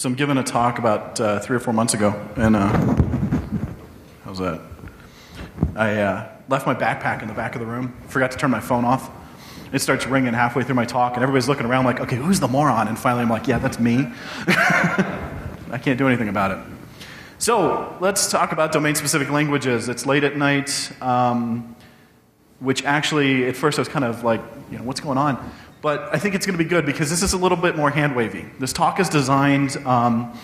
So I'm giving a talk about uh, three or four months ago, and uh, how's that? I uh, left my backpack in the back of the room, forgot to turn my phone off. It starts ringing halfway through my talk, and everybody's looking around like, okay, who's the moron? And finally, I'm like, yeah, that's me. I can't do anything about it. So let's talk about domain specific languages. It's late at night, um, which actually, at first, I was kind of like, you know, what's going on? But I think it's going to be good because this is a little bit more hand wavy. This talk is designed um,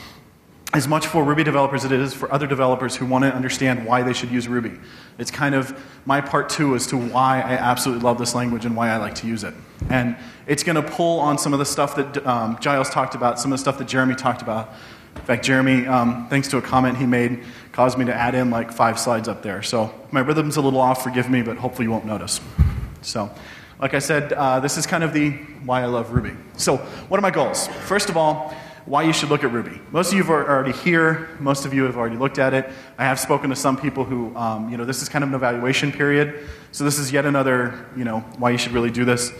as much for Ruby developers as it is for other developers who want to understand why they should use Ruby. It's kind of my part two as to why I absolutely love this language and why I like to use it. And it's going to pull on some of the stuff that um, Giles talked about, some of the stuff that Jeremy talked about. In fact, Jeremy, um, thanks to a comment he made, caused me to add in like five slides up there. So my rhythm's a little off, forgive me, but hopefully you won't notice. So. Like I said, uh, this is kind of the why I love Ruby. So, what are my goals? First of all, why you should look at Ruby. Most of you are already here. Most of you have already looked at it. I have spoken to some people who, um, you know, this is kind of an evaluation period. So this is yet another, you know, why you should really do this.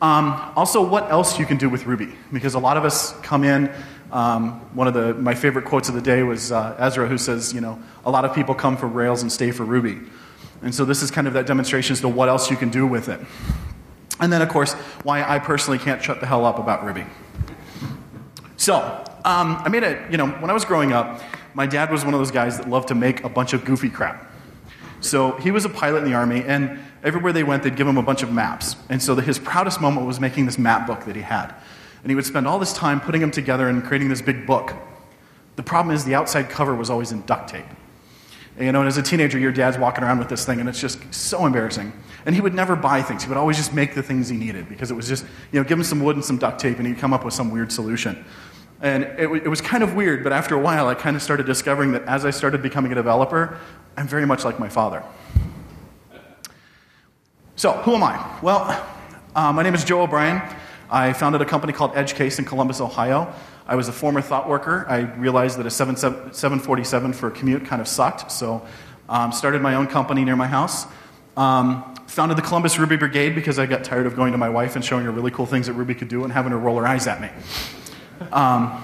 Um, also, what else you can do with Ruby? Because a lot of us come in. Um, one of the, my favorite quotes of the day was uh, Ezra, who says, you know, a lot of people come for Rails and stay for Ruby. And so this is kind of that demonstration as to what else you can do with it. And then, of course, why I personally can't shut the hell up about Ruby. So, um, I made a, you know, when I was growing up, my dad was one of those guys that loved to make a bunch of goofy crap. So he was a pilot in the Army, and everywhere they went, they'd give him a bunch of maps. And so the, his proudest moment was making this map book that he had. And he would spend all this time putting them together and creating this big book. The problem is the outside cover was always in duct tape. And, you know, and as a teenager, your dad's walking around with this thing, and it's just so embarrassing. And he would never buy things. He would always just make the things he needed because it was just, you know, give him some wood and some duct tape and he'd come up with some weird solution. And it, it was kind of weird, but after a while, I kind of started discovering that as I started becoming a developer, I'm very much like my father. So, who am I? Well, uh, my name is Joe O'Brien. I founded a company called EdgeCase in Columbus, Ohio. I was a former thought worker. I realized that a 747 for a commute kind of sucked, so um, started my own company near my house. Um, founded the Columbus Ruby Brigade because I got tired of going to my wife and showing her really cool things that Ruby could do and having her roll her eyes at me. Um,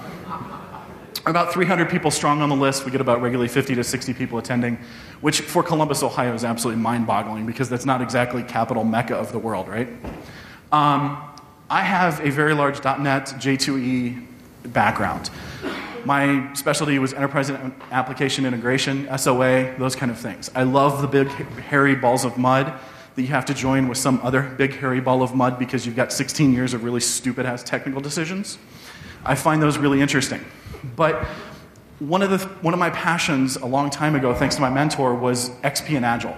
about 300 people strong on the list. We get about regularly 50 to 60 people attending, which for Columbus, Ohio is absolutely mind boggling because that's not exactly capital mecca of the world, right? Um, I have a very large .NET J2E background. My specialty was enterprise application integration, SOA, those kind of things. I love the big, hairy balls of mud that you have to join with some other big, hairy ball of mud because you've got 16 years of really stupid ass technical decisions. I find those really interesting. But one of, the, one of my passions a long time ago, thanks to my mentor, was XP and Agile.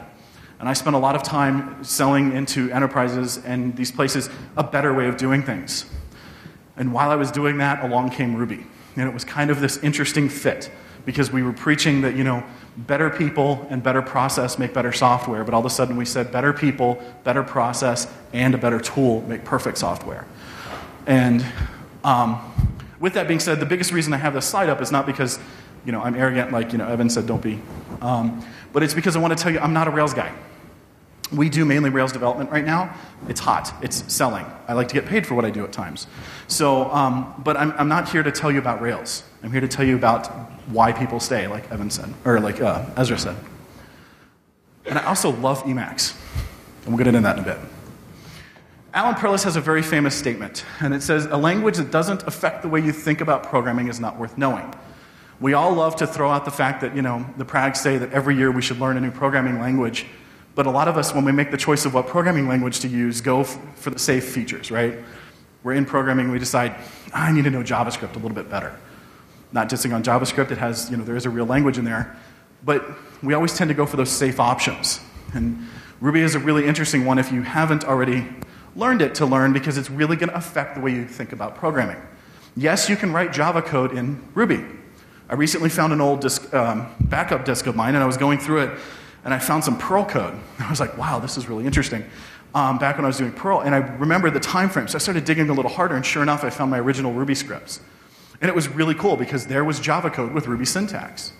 And I spent a lot of time selling into enterprises and these places a better way of doing things. And while I was doing that, along came Ruby. And it was kind of this interesting fit because we were preaching that, you know, better people and better process make better software, but all of a sudden we said better people, better process, and a better tool make perfect software. And um, with that being said, the biggest reason I have this slide up is not because, you know, I'm arrogant, like, you know, Evan said, don't be. Um, but it's because I want to tell you I'm not a Rails guy. We do mainly Rails development right now. It's hot. It's selling. I like to get paid for what I do at times. So, um, but I'm, I'm not here to tell you about Rails. I'm here to tell you about why people stay, like Evan said, or like uh, Ezra said. And I also love Emacs. And we'll get into that in a bit. Alan Perlis has a very famous statement, and it says, A language that doesn't affect the way you think about programming is not worth knowing. We all love to throw out the fact that, you know, the Prags say that every year we should learn a new programming language. But a lot of us, when we make the choice of what programming language to use, go f- for the safe features, right? We're in programming, we decide, I need to know JavaScript a little bit better. Not dissing on JavaScript, it has, you know, there is a real language in there. But we always tend to go for those safe options. And Ruby is a really interesting one if you haven't already learned it to learn because it's really going to affect the way you think about programming. Yes, you can write Java code in Ruby. I recently found an old disk, um, backup disk of mine, and I was going through it, and I found some Perl code. I was like, wow, this is really interesting. Um, back when I was doing Perl, and I remembered the time frame, so I started digging a little harder, and sure enough, I found my original Ruby scripts. And it was really cool because there was Java code with Ruby syntax.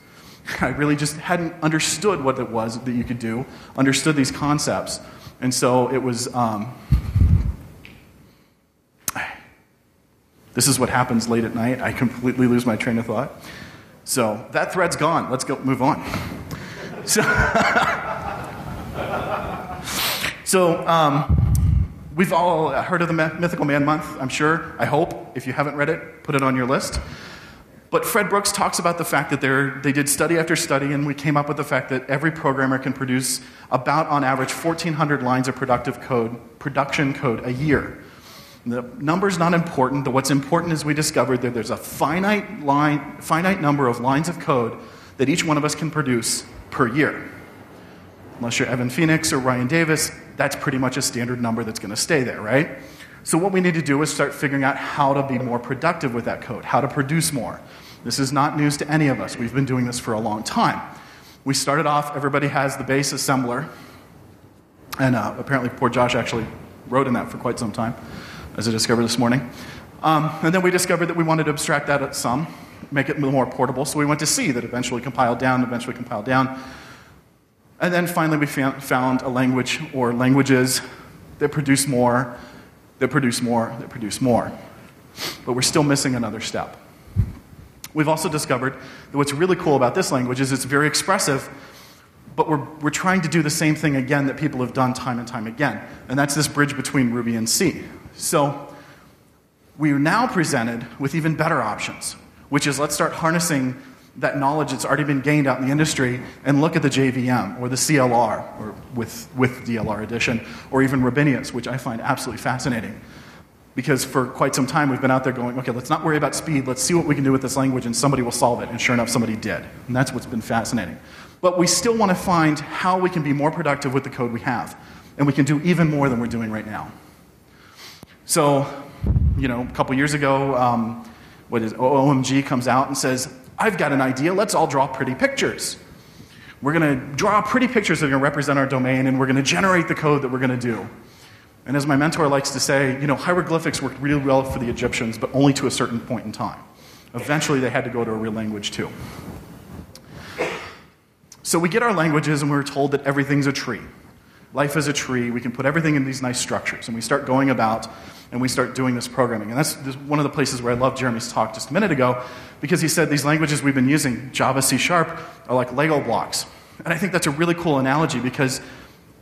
I really just hadn't understood what it was that you could do, understood these concepts. And so it was, um, This is what happens late at night. I completely lose my train of thought. So that thread's gone. Let's go move on. So, so um, we've all heard of the Mythical Man Month, I'm sure. I hope. If you haven't read it, put it on your list. But Fred Brooks talks about the fact that they did study after study, and we came up with the fact that every programmer can produce about, on average, 1,400 lines of productive code, production code a year. The number's not important. But what's important is we discovered that there's a finite, line, finite number of lines of code that each one of us can produce per year. Unless you're Evan Phoenix or Ryan Davis, that's pretty much a standard number that's going to stay there, right? So, what we need to do is start figuring out how to be more productive with that code, how to produce more. This is not news to any of us. We've been doing this for a long time. We started off, everybody has the base assembler, and uh, apparently, poor Josh actually wrote in that for quite some time as I discovered this morning. Um, and then we discovered that we wanted to abstract that at some, make it more portable. So we went to C that eventually compiled down, eventually compiled down. And then finally we found a language or languages that produce more, that produce more, that produce more. But we're still missing another step. We've also discovered that what's really cool about this language is it's very expressive, but we're, we're trying to do the same thing again that people have done time and time again. And that's this bridge between Ruby and C. So we are now presented with even better options, which is let's start harnessing that knowledge that's already been gained out in the industry and look at the JVM or the CLR or with, with DLR edition or even Rubinius, which I find absolutely fascinating. Because for quite some time we've been out there going, okay, let's not worry about speed, let's see what we can do with this language and somebody will solve it. And sure enough, somebody did. And that's what's been fascinating. But we still want to find how we can be more productive with the code we have. And we can do even more than we're doing right now. So, you know, a couple years ago, um, what is OMG comes out and says, I've got an idea, let's all draw pretty pictures. We're going to draw pretty pictures that are going to represent our domain, and we're going to generate the code that we're going to do. And as my mentor likes to say, you know, hieroglyphics worked really well for the Egyptians, but only to a certain point in time. Eventually, they had to go to a real language too. So we get our languages, and we're told that everything's a tree. Life is a tree. We can put everything in these nice structures. And we start going about and we start doing this programming. And that's one of the places where I love Jeremy's talk just a minute ago because he said these languages we've been using, Java, C Sharp, are like Lego blocks. And I think that's a really cool analogy because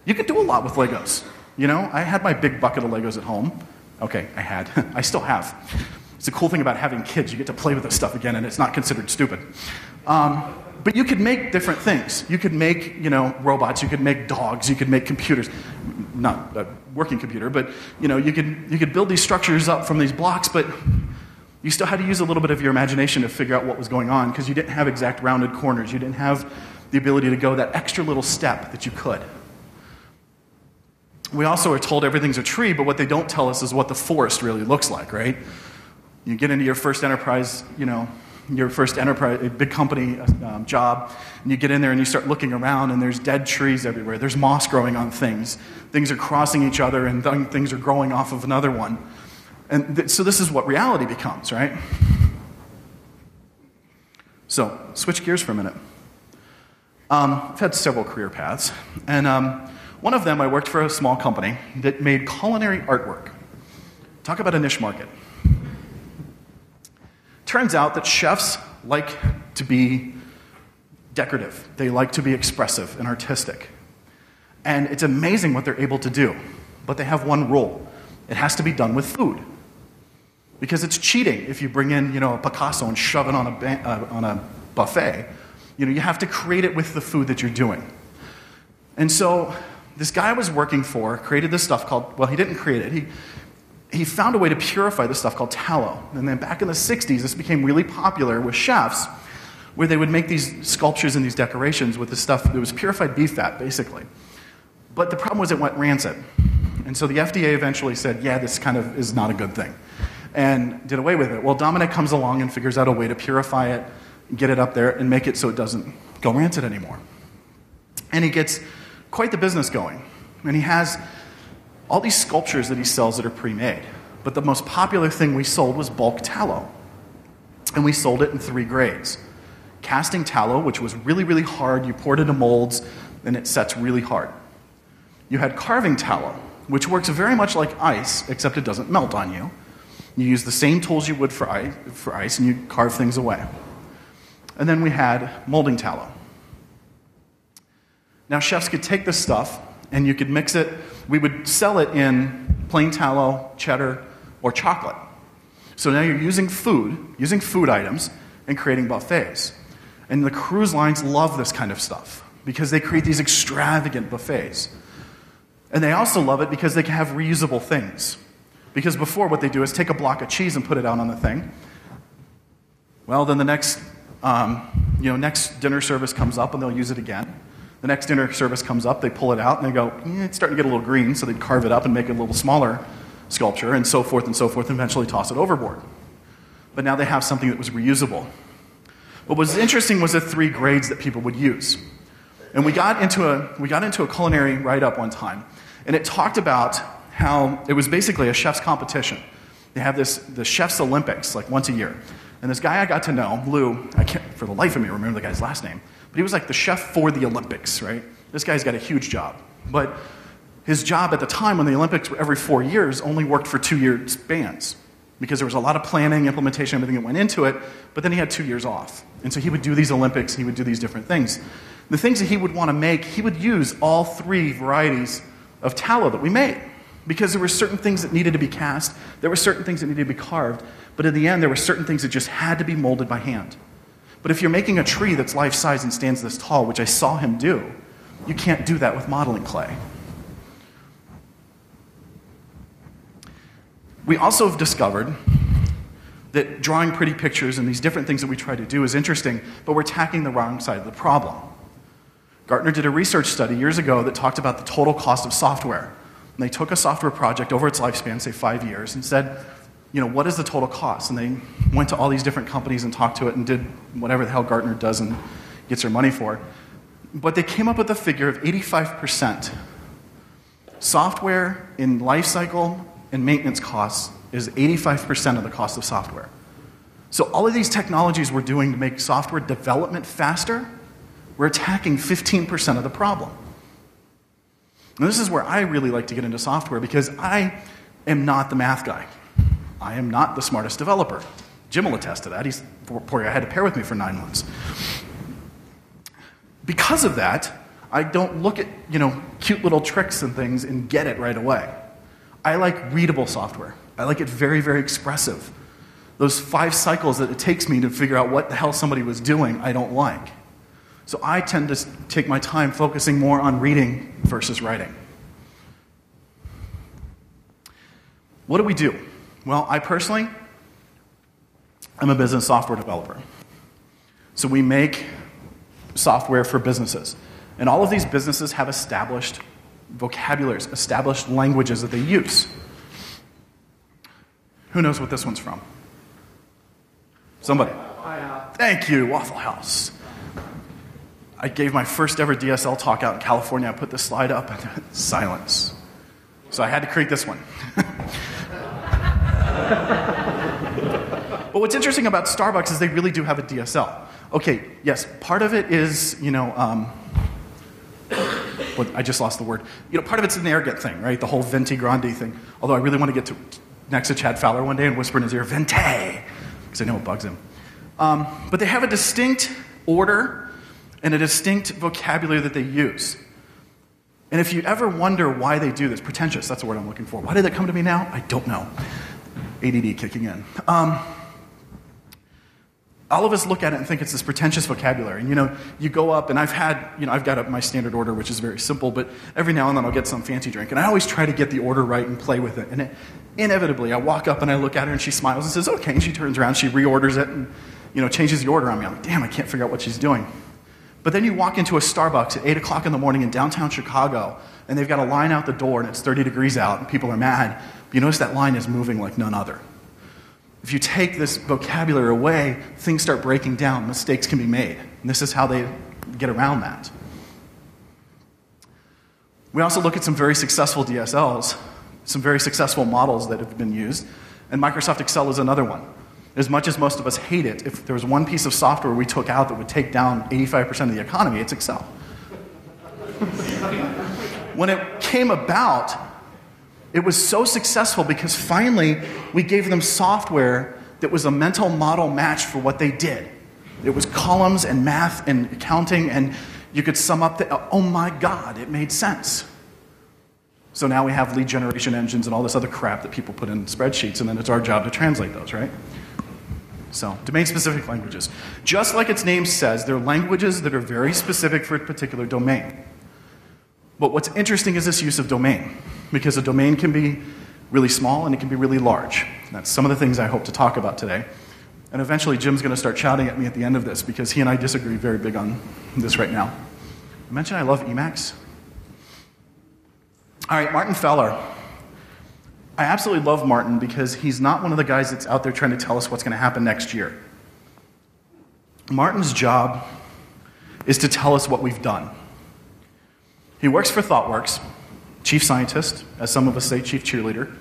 you can do a lot with Legos. You know, I had my big bucket of Legos at home. Okay, I had. I still have. It's a cool thing about having kids. You get to play with this stuff again, and it's not considered stupid. Um, but you could make different things. You could make, you know, robots. You could make dogs. You could make computers. Not a working computer, but you know, you could you could build these structures up from these blocks, but you still had to use a little bit of your imagination to figure out what was going on because you didn't have exact rounded corners. You didn't have the ability to go that extra little step that you could. We also are told everything's a tree, but what they don't tell us is what the forest really looks like, right? You get into your first enterprise, you know, your first enterprise, big company um, job, and you get in there and you start looking around, and there's dead trees everywhere. There's moss growing on things. Things are crossing each other, and th- things are growing off of another one. And th- so this is what reality becomes, right? So, switch gears for a minute. Um, I've had several career paths, and um, one of them I worked for a small company that made culinary artwork. Talk about a niche market. Turns out that chefs like to be decorative, they like to be expressive and artistic. And it's amazing what they're able to do. But they have one rule it has to be done with food. Because it's cheating if you bring in you know, a Picasso and shove it on a, uh, on a buffet. You know, you have to create it with the food that you're doing. And so this guy I was working for created this stuff called, well, he didn't create it. He, he found a way to purify this stuff called tallow. And then back in the 60s, this became really popular with chefs, where they would make these sculptures and these decorations with this stuff that was purified beef fat, basically. But the problem was it went rancid. And so the FDA eventually said, yeah, this kind of is not a good thing, and did away with it. Well, Dominic comes along and figures out a way to purify it, get it up there, and make it so it doesn't go rancid anymore. And he gets quite the business going. And he has all these sculptures that he sells that are pre made. But the most popular thing we sold was bulk tallow. And we sold it in three grades casting tallow, which was really, really hard. You pour it into molds, and it sets really hard. You had carving tallow, which works very much like ice, except it doesn't melt on you. You use the same tools you would for ice, for ice and you carve things away. And then we had molding tallow. Now, chefs could take this stuff and you could mix it. We would sell it in plain tallow, cheddar, or chocolate. So now you're using food, using food items, and creating buffets. And the cruise lines love this kind of stuff because they create these extravagant buffets. And they also love it because they can have reusable things. Because before, what they do is take a block of cheese and put it out on the thing. Well, then the next, um, you know, next dinner service comes up and they'll use it again. The next dinner service comes up, they pull it out and they go, eh, it's starting to get a little green, so they carve it up and make it a little smaller sculpture and so forth and so forth, and eventually toss it overboard. But now they have something that was reusable. What was interesting was the three grades that people would use. And we got into a, we got into a culinary write up one time, and it talked about how it was basically a chef's competition. They have this, the Chef's Olympics, like once a year. And this guy I got to know, Lou, I can't for the life of me remember the guy's last name, but he was like the chef for the Olympics, right? This guy's got a huge job. But his job at the time when the Olympics were every four years only worked for two year spans because there was a lot of planning, implementation, everything that went into it, but then he had two years off. And so he would do these Olympics, he would do these different things. The things that he would want to make, he would use all three varieties of tallow that we made because there were certain things that needed to be cast, there were certain things that needed to be carved, but in the end, there were certain things that just had to be molded by hand. But if you're making a tree that's life size and stands this tall, which I saw him do, you can't do that with modeling clay. We also have discovered that drawing pretty pictures and these different things that we try to do is interesting, but we're attacking the wrong side of the problem. Gartner did a research study years ago that talked about the total cost of software. And they took a software project over its lifespan, say five years, and said, you know, what is the total cost? And they went to all these different companies and talked to it and did whatever the hell Gartner does and gets their money for. But they came up with a figure of 85%. Software in lifecycle and maintenance costs is 85% of the cost of software. So, all of these technologies we're doing to make software development faster, we're attacking 15% of the problem. And this is where I really like to get into software because I am not the math guy. I am not the smartest developer. Jim will attest to that. He's poor, I had to pair with me for nine months. Because of that, I don't look at you know cute little tricks and things and get it right away. I like readable software. I like it very, very expressive. Those five cycles that it takes me to figure out what the hell somebody was doing, I don't like. So I tend to take my time focusing more on reading versus writing. What do we do? Well, I personally, I'm a business software developer. So we make software for businesses. And all of these businesses have established vocabularies, established languages that they use. Who knows what this one's from? Somebody. Thank you, Waffle House. I gave my first ever DSL talk out in California. I put the slide up and silence. So I had to create this one. but what's interesting about Starbucks is they really do have a DSL. Okay, yes, part of it is, you know, um, I just lost the word. You know, part of it's an Airget thing, right? The whole Venti Grande thing. Although I really want to get to next to Chad Fowler one day and whisper in his ear, Venti, because I know it bugs him. Um, but they have a distinct order and a distinct vocabulary that they use. And if you ever wonder why they do this, pretentious, that's the word I'm looking for. Why did that come to me now? I don't know. ADD kicking in. Um, all of us look at it and think it's this pretentious vocabulary. And you know, you go up, and I've had, you know, I've got a, my standard order, which is very simple, but every now and then I'll get some fancy drink. And I always try to get the order right and play with it. And it, inevitably, I walk up and I look at her, and she smiles and says, okay. And she turns around, she reorders it, and, you know, changes the order on me. I'm like, damn, I can't figure out what she's doing. But then you walk into a Starbucks at 8 o'clock in the morning in downtown Chicago, and they've got a line out the door, and it's 30 degrees out, and people are mad. You notice that line is moving like none other. If you take this vocabulary away, things start breaking down, mistakes can be made. And this is how they get around that. We also look at some very successful DSLs, some very successful models that have been used, and Microsoft Excel is another one. As much as most of us hate it, if there was one piece of software we took out that would take down 85% of the economy, it's Excel. when it came about, It was so successful because finally we gave them software that was a mental model match for what they did. It was columns and math and accounting, and you could sum up the, oh my God, it made sense. So now we have lead generation engines and all this other crap that people put in spreadsheets, and then it's our job to translate those, right? So, domain specific languages. Just like its name says, they're languages that are very specific for a particular domain. But what's interesting is this use of domain, because a domain can be really small and it can be really large. That's some of the things I hope to talk about today. And eventually, Jim's going to start shouting at me at the end of this because he and I disagree very big on this right now. I mentioned I love Emacs. All right, Martin Fowler. I absolutely love Martin because he's not one of the guys that's out there trying to tell us what's going to happen next year. Martin's job is to tell us what we've done. He works for ThoughtWorks, chief scientist, as some of us say, chief cheerleader.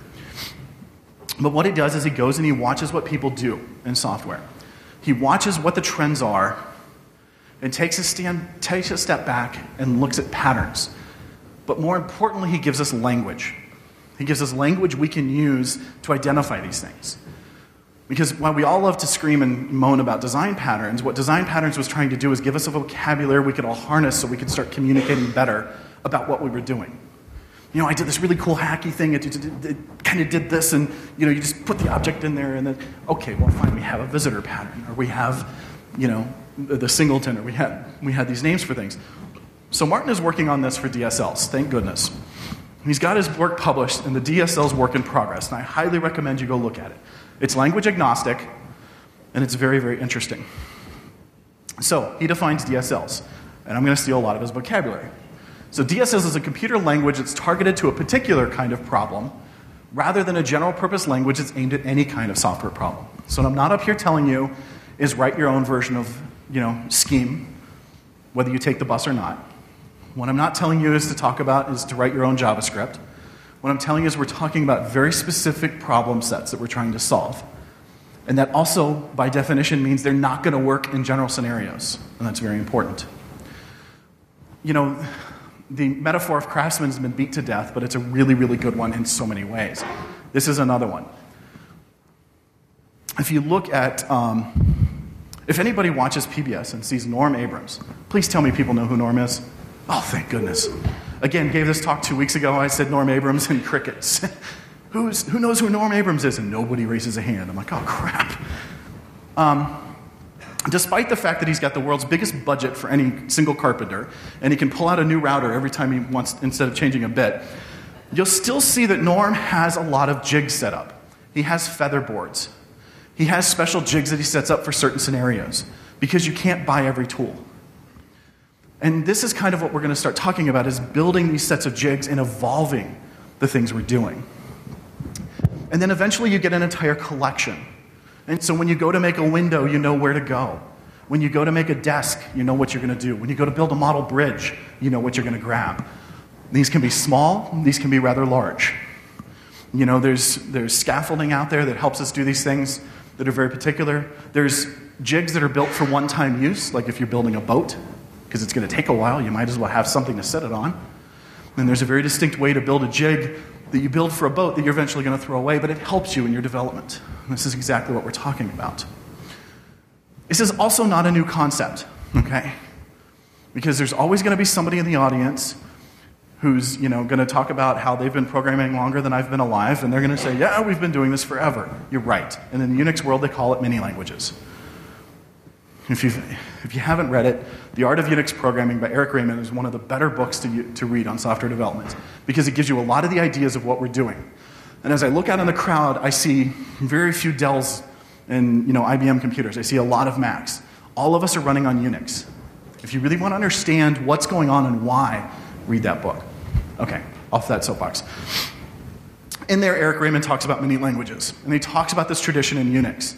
But what he does is he goes and he watches what people do in software. He watches what the trends are and takes a, stand, takes a step back and looks at patterns but more importantly, he gives us language. He gives us language we can use to identify these things. Because while we all love to scream and moan about design patterns, what design patterns was trying to do is give us a vocabulary we could all harness so we could start communicating better about what we were doing. You know, I did this really cool hacky thing. It, it, it, kind of did this, and you know, you just put the object in there, and then okay, well, fine, we have a visitor pattern, or we have, you know, the, the singleton, or we had we had these names for things. So Martin is working on this for DSLs, thank goodness. He's got his work published and the DSL's work in progress, and I highly recommend you go look at it. It's language agnostic, and it's very, very interesting. So he defines DSLs, and I'm going to steal a lot of his vocabulary. So DSLs is a computer language that's targeted to a particular kind of problem, rather than a general purpose language that's aimed at any kind of software problem. So what I'm not up here telling you is write your own version of, you know, scheme, whether you take the bus or not. What I'm not telling you is to talk about is to write your own JavaScript. What I'm telling you is we're talking about very specific problem sets that we're trying to solve. And that also, by definition, means they're not going to work in general scenarios. And that's very important. You know, the metaphor of craftsman has been beat to death, but it's a really, really good one in so many ways. This is another one. If you look at, um, if anybody watches PBS and sees Norm Abrams, please tell me people know who Norm is. Oh, thank goodness. Again, gave this talk two weeks ago. I said Norm Abrams and crickets. Who's, who knows who Norm Abrams is? And nobody raises a hand. I'm like, oh, crap. Um, despite the fact that he's got the world's biggest budget for any single carpenter, and he can pull out a new router every time he wants, instead of changing a bit, you'll still see that Norm has a lot of jigs set up. He has feather boards. He has special jigs that he sets up for certain scenarios because you can't buy every tool. And this is kind of what we're going to start talking about is building these sets of jigs and evolving the things we're doing. And then eventually you get an entire collection. And so when you go to make a window, you know where to go. When you go to make a desk, you know what you're going to do. When you go to build a model bridge, you know what you're going to grab. These can be small, these can be rather large. You know, there's, there's scaffolding out there that helps us do these things that are very particular. There's jigs that are built for one time use, like if you're building a boat, because it's going to take a while. You might as well have something to set it on. And there's a very distinct way to build a jig that you build for a boat that you're eventually going to throw away, but it helps you in your development. And this is exactly what we're talking about. This is also not a new concept, okay? Because there's always going to be somebody in the audience who's you know, going to talk about how they've been programming longer than I've been alive, and they're going to say, Yeah, we've been doing this forever. You're right. And in the Unix world, they call it mini languages. If, you if you haven't read it, The Art of Unix Programming by Eric Raymond is one of the better books to, to read on software development because it gives you a lot of the ideas of what we're doing. And as I look out in the crowd, I see very few Dells and you know, IBM computers. I see a lot of Macs. All of us are running on Unix. If you really want to understand what's going on and why, read that book. Okay, off that soapbox. In there, Eric Raymond talks about mini languages, and he talks about this tradition in Unix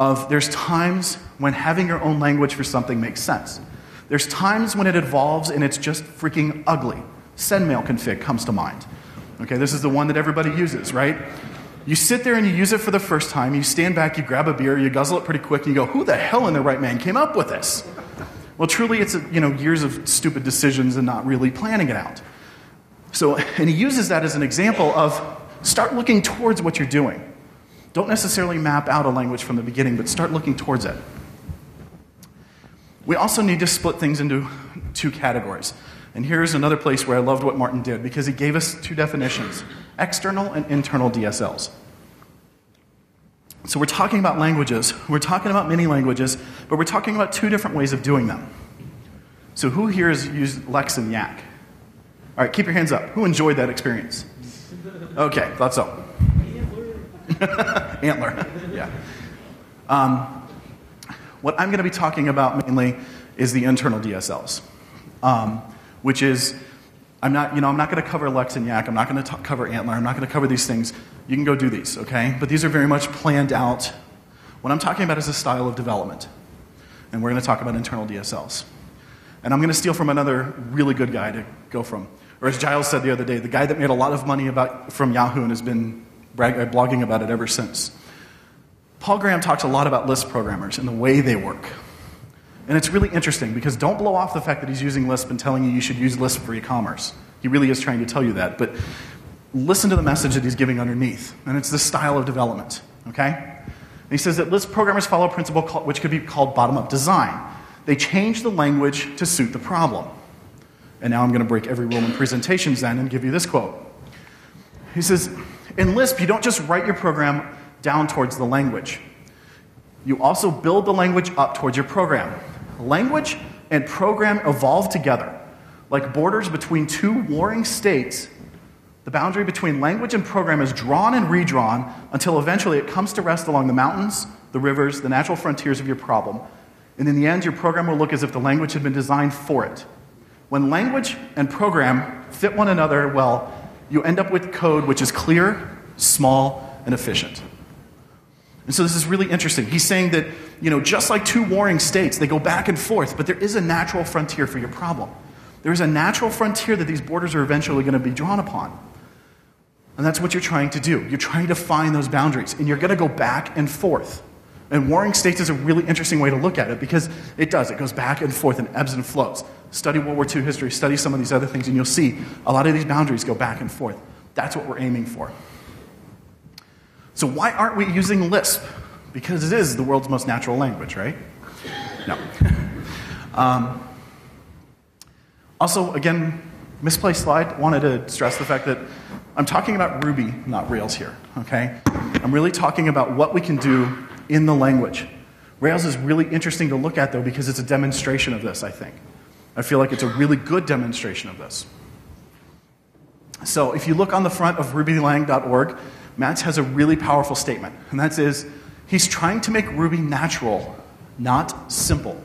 of there's times when having your own language for something makes sense. There's times when it evolves and it's just freaking ugly. Sendmail config comes to mind. Okay, this is the one that everybody uses, right? You sit there and you use it for the first time, you stand back, you grab a beer, you guzzle it pretty quick, and you go, who the hell in the right man came up with this? Well, truly, it's you know, years of stupid decisions and not really planning it out. So, and he uses that as an example of start looking towards what you're doing. Don't necessarily map out a language from the beginning, but start looking towards it. We also need to split things into two categories. And here's another place where I loved what Martin did because he gave us two definitions external and internal DSLs. So we're talking about languages, we're talking about mini languages, but we're talking about two different ways of doing them. So who here has used Lex and Yacc? All right, keep your hands up. Who enjoyed that experience? Okay, thought so. ANTLR, yeah. Um, what I'm going to be talking about mainly is the internal DSLs, um, which is I'm not, you know, I'm not going to cover Lex and Yacc. I'm not going to cover ANTLR. I'm not going to cover these things. You can go do these, okay? But these are very much planned out. What I'm talking about is a style of development, and we're going to talk about internal DSLs. And I'm going to steal from another really good guy to go from. Or as Giles said the other day, the guy that made a lot of money about, from Yahoo and has been brag, uh, blogging about it ever since. Paul Graham talks a lot about Lisp programmers and the way they work. And it's really interesting because don't blow off the fact that he's using Lisp and telling you you should use Lisp for e commerce. He really is trying to tell you that. But listen to the message that he's giving underneath. And it's the style of development, okay? And he says that Lisp programmers follow a principle called, which could be called bottom up design. They change the language to suit the problem. And now I'm going to break every rule in presentations then and give you this quote. He says, In Lisp, you don't just write your program down towards the language, you also build the language up towards your program. Language and program evolve together. Like borders between two warring states, the boundary between language and program is drawn and redrawn until eventually it comes to rest along the mountains, the rivers, the natural frontiers of your problem. And in the end, your program will look as if the language had been designed for it. When language and program fit one another well, you end up with code which is clear, small, and efficient. And so this is really interesting. He's saying that, you know, just like two warring states, they go back and forth, but there is a natural frontier for your problem. There is a natural frontier that these borders are eventually going to be drawn upon. And that's what you're trying to do. You're trying to find those boundaries, and you're going to go back and forth. And warring states is a really interesting way to look at it because it does. It goes back and forth and ebbs and flows. Study World War II history, study some of these other things, and you'll see a lot of these boundaries go back and forth. That's what we're aiming for. So, why aren't we using Lisp? Because it is the world's most natural language, right? No. um, also, again, misplaced slide. Wanted to stress the fact that I'm talking about Ruby, not Rails here, okay? I'm really talking about what we can do in the language. Rails is really interesting to look at, though, because it's a demonstration of this, I think. I feel like it's a really good demonstration of this. So, if you look on the front of rubylang.org, Mats has a really powerful statement, and that is he's trying to make Ruby natural, not simple.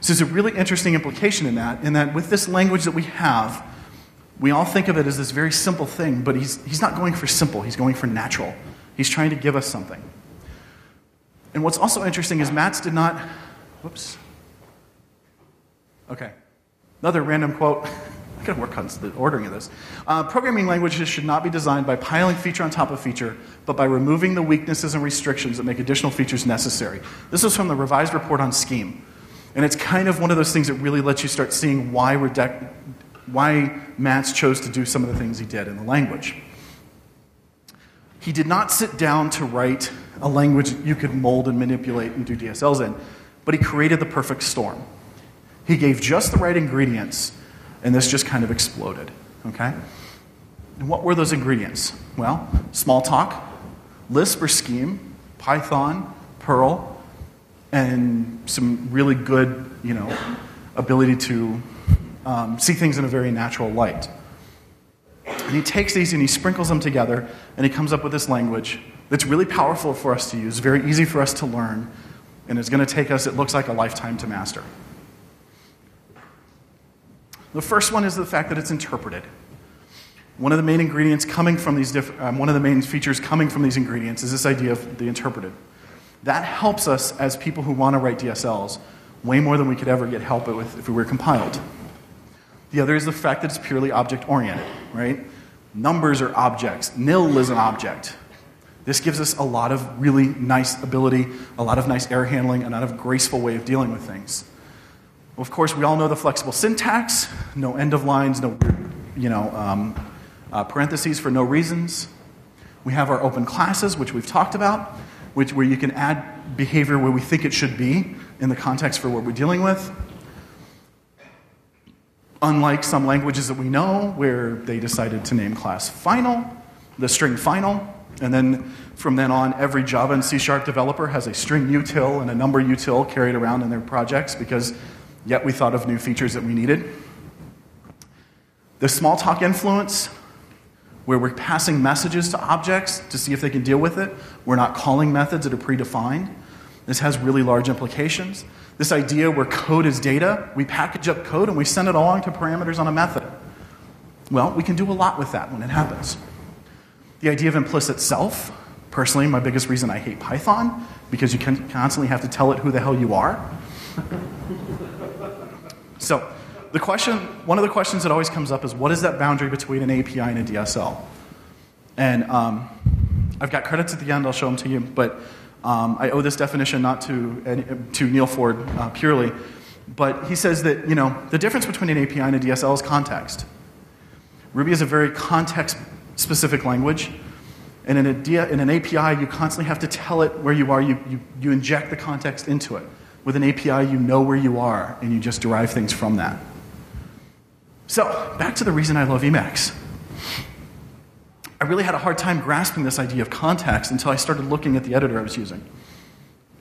So, there's a really interesting implication in that, in that with this language that we have, we all think of it as this very simple thing, but he's, he's not going for simple, he's going for natural. He's trying to give us something. And what's also interesting is Mats did not, whoops. Okay. Another random quote. I gotta work on the ordering of this. Uh, programming languages should not be designed by piling feature on top of feature, but by removing the weaknesses and restrictions that make additional features necessary. This is from the revised report on Scheme. And it's kind of one of those things that really lets you start seeing why, redact- why Mats chose to do some of the things he did in the language. He did not sit down to write a language you could mold and manipulate and do DSLs in, but he created the perfect storm. He gave just the right ingredients, and this just kind of exploded. Okay? And what were those ingredients? Well, Smalltalk, Lisp or Scheme, Python, Perl, and some really good, you know, ability to um, see things in a very natural light. And he takes these and he sprinkles them together, and he comes up with this language that's really powerful for us to use, very easy for us to learn, and it's going to take us, it looks like, a lifetime to master. The first one is the fact that it's interpreted. One of the main ingredients coming from these different, um, one of the main features coming from these ingredients is this idea of the interpreted. That helps us as people who want to write DSLs way more than we could ever get help with if we were compiled. The other is the fact that it's purely object oriented, right? Numbers are objects, nil is an object. This gives us a lot of really nice ability, a lot of nice error handling, a lot of graceful way of dealing with things. Of course, we all know the flexible syntax, no end of lines, no you know, um, uh, parentheses for no reasons. We have our open classes, which we've talked about, which, where you can add behavior where we think it should be in the context for what we're dealing with. Unlike some languages that we know, where they decided to name class final, the string final, and then from then on, every Java and C Sharp developer has a string util and a number util carried around in their projects because yet we thought of new features that we needed. The Smalltalk influence, where we're passing messages to objects to see if they can deal with it. We're not calling methods that are predefined. This has really large implications. This idea where code is data, we package up code and we send it along to parameters on a method. Well, we can do a lot with that when it happens. The idea of implicit self, personally, my biggest reason I hate Python, because you can constantly have to tell it who the hell you are. so, the question, one of the questions that always comes up is what is that boundary between an API and a DSL? And um, I've got credits at the end, I'll show them to you, but um, I owe this definition not to, to Neal Ford uh, purely, but he says that, you know, the difference between an API and a DSL is context. Ruby is a very context specific language. And in, a, in an API, you constantly have to tell it where you are. You, you, you inject the context into it. With an API, you know where you are, and you just derive things from that. So, back to the reason I love Emacs. I really had a hard time grasping this idea of context until I started looking at the editor I was using.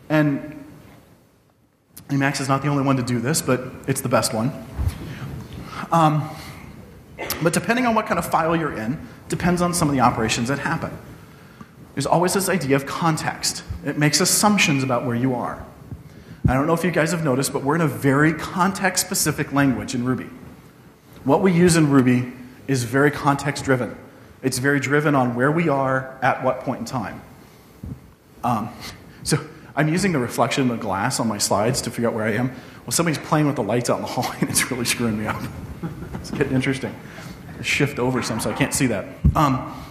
And Emacs is not the only one to do this, but it's the best one. Um, but depending on what kind of file you're in, depends on some of the operations that happen. There's always this idea of context. It makes assumptions about where you are. I don't know if you guys have noticed, but we're in a very context specific language in Ruby. What we use in Ruby is very context driven. It's very driven on where we are at what point in time. Um, so I'm using the reflection of the glass on my slides to figure out where I am. Well, somebody's playing with the lights out in the hallway and it's really screwing me up. it's getting interesting. Shift over some so I can't see that. Um,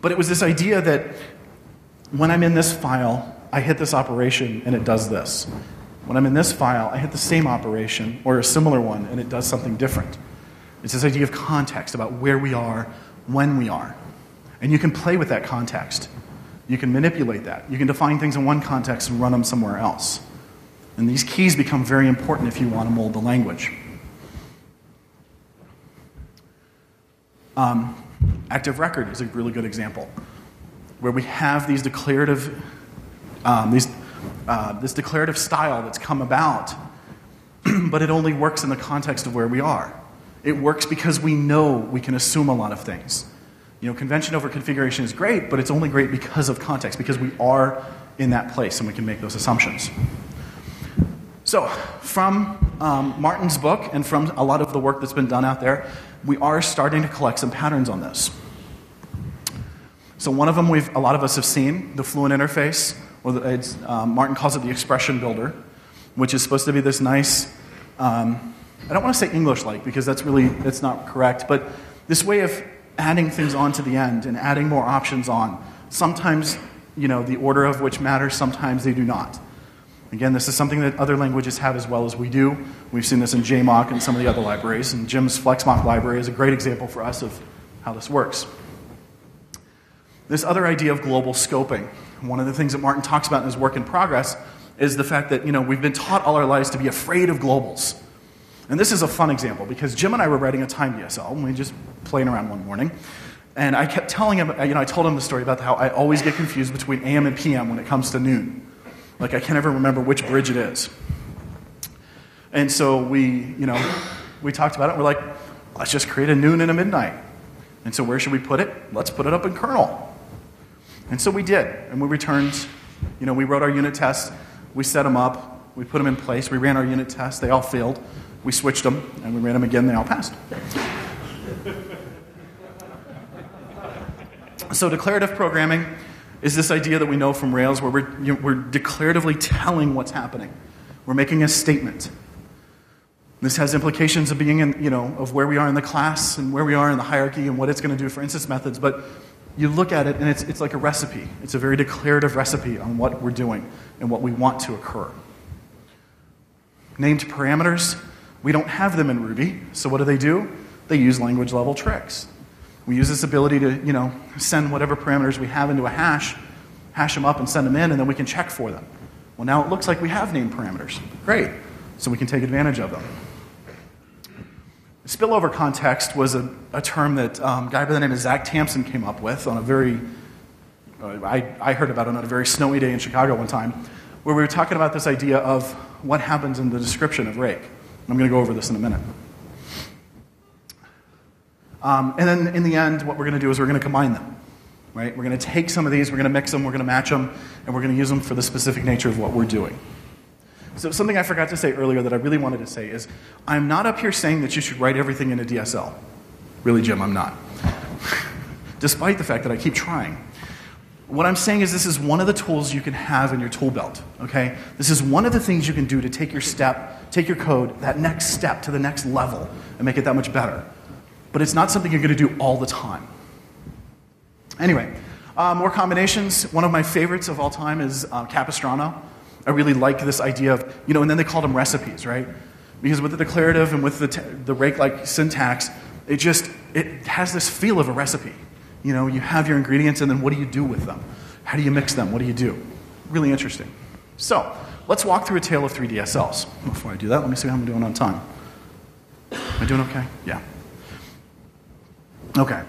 but it was this idea that when I'm in this file, I hit this operation and it does this. When I'm in this file, I hit the same operation or a similar one and it does something different. It's this idea of context about where we are, when we are. And you can play with that context. You can manipulate that. You can define things in one context and run them somewhere else. And these keys become very important if you want to mold the language. Um, Active Record is a really good example, where we have these declarative, um, these uh, this declarative style that's come about, but it only works in the context of where we are. It works because we know we can assume a lot of things. You know, convention over configuration is great, but it's only great because of context, because we are in that place and we can make those assumptions. So, from um, Martin's book and from a lot of the work that's been done out there, we are starting to collect some patterns on this. So, one of them we've, a lot of us have seen the Fluent interface or the, um, Martin calls it the expression builder, which is supposed to be this nice, um, I don't want to say English like because that's really, that's not correct, but this way of adding things on to the end and adding more options on. Sometimes, you know, the order of which matters, sometimes they do not. Again, this is something that other languages have as well as we do. We've seen this in JMock and some of the other libraries, and Jim's FlexMock library is a great example for us of how this works. This other idea of global scoping. One of the things that Martin talks about in his work in progress is the fact that you know, we've been taught all our lives to be afraid of globals. And this is a fun example because Jim and I were writing a time DSL, and we just playing around one morning. And I kept telling him, you know, I told him the story about how I always get confused between AM and PM when it comes to noon. Like I can't ever remember which bridge it is. And so we, you know, we talked about it. We're like, let's just create a noon and a midnight. And so where should we put it? Let's put it up in kernel. And so we did. And we returned, you know, we wrote our unit tests, we set them up, we put them in place, we ran our unit tests, they all failed. We switched them, and we ran them again, they all passed. so, declarative programming is this idea that we know from Rails where we're, you know, we're declaratively telling what's happening. We're making a statement. This has implications of being in, you know, of where we are in the class and where we are in the hierarchy and what it's going to do for instance methods. But you look at it and it's, it's like a recipe. It's a very declarative recipe on what we're doing and what we want to occur. Named parameters, we don't have them in Ruby, so what do they do? they use language level tricks. We use this ability to, you know, send whatever parameters we have into a hash, hash them up and send them in, and then we can check for them. Well, now it looks like we have named parameters. Great. So we can take advantage of them. Spillover context was a, a term that um, a guy by the name of Zach Tamsen came up with on a very, uh, I, I heard about it on a very snowy day in Chicago one time, where we were talking about this idea of what happens in the description of rake. I'm going to go over this in a minute. Um, and then in the end, what we're going to do is we're going to combine them. Right? We're going to take some of these, we're going to mix them, we're going to match them, and we're going to use them for the specific nature of what we're doing. So, something I forgot to say earlier that I really wanted to say is I'm not up here saying that you should write everything in a DSL. Really, Jim, I'm not. Despite the fact that I keep trying. What I'm saying is this is one of the tools you can have in your tool belt, okay? This is one of the things you can do to take your step, take your code, that next step to the next level and make it that much better. But it's not something you're going to do all the time. Anyway, uh, more combinations. One of my favorites of all time is uh, Capistrano. I really like this idea of, you know, and then they called them recipes, right? Because with the declarative and with the, the rake-like syntax, it just, it has this feel of a recipe. You know, you have your ingredients and then what do you do with them? How do you mix them? What do you do? Really interesting. So, let's walk through a tale of three DSLs. Before I do that, let me see how I'm doing on time. Am I doing okay? Yeah. Okay.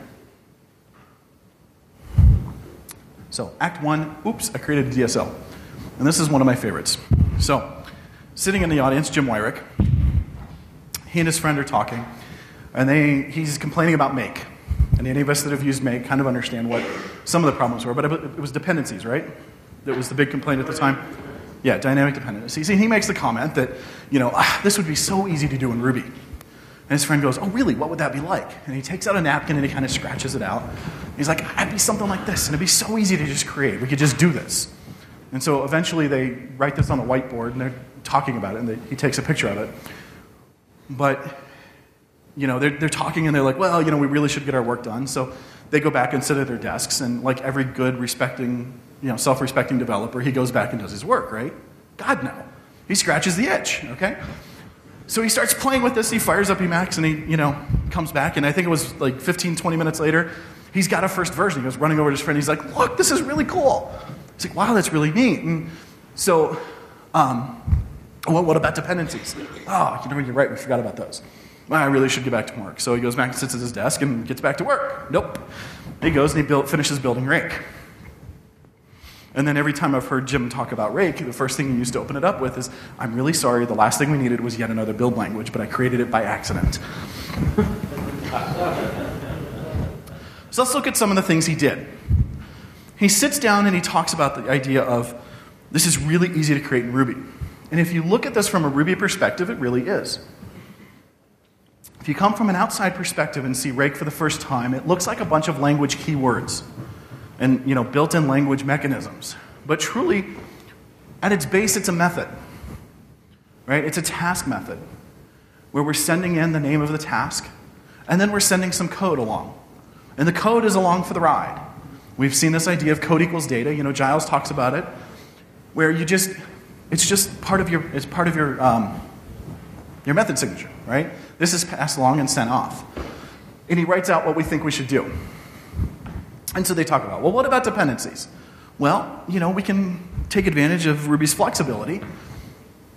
So, Act 1, oops, I created a DSL. And this is one of my favorites. So, sitting in the audience, Jim Weirich, he and his friend are talking, and they, he's complaining about make. And any of us that have used make kind of understand what some of the problems were, but it was dependencies, right? That was the big complaint at the time. Yeah, dynamic dependencies. He makes the comment that, you know, ah, this would be so easy to do in Ruby. And his friend goes, Oh, really? What would that be like? And he takes out a napkin and he kind of scratches it out. He's like, I'd be something like this, and it'd be so easy to just create. We could just do this. And so eventually they write this on a whiteboard and they're talking about it, and they, he takes a picture of it. But, you know, they're, they're talking and they're like, Well, you know, we really should get our work done. So they go back and sit at their desks, and like every good, respecting, you know, self respecting developer, he goes back and does his work, right? God, no. He scratches the itch, okay? So he starts playing with this. He fires up Emacs and he, you know, comes back. And I think it was like 15, 20 minutes later, he's got a first version. He goes running over to his friend. He's like, look, this is really cool. He's like, wow, that's really neat. And so, um, well, what about dependencies? Oh, you know, you're right. We forgot about those. Well, I really should get back to work. So he goes back and sits at his desk and gets back to work. Nope. He goes and he build, finishes building Rake. And then every time I've heard Jim talk about Rake, the first thing he used to open it up with is, I'm really sorry, the last thing we needed was yet another build language, but I created it by accident. so let's look at some of the things he did. He sits down and he talks about the idea of this is really easy to create in Ruby. And if you look at this from a Ruby perspective, it really is. If you come from an outside perspective and see Rake for the first time, it looks like a bunch of language keywords and you know, built-in language mechanisms. But truly, at its base, it's a method. Right? It's a task method where we're sending in the name of the task, and then we're sending some code along. And the code is along for the ride. We've seen this idea of code equals data. You know, Giles talks about it, where you just, it's just part of your, it's part of your, um, your method signature, right? This is passed along and sent off. And he writes out what we think we should do. And so they talk about, well, what about dependencies? Well, you know, we can take advantage of Ruby's flexibility.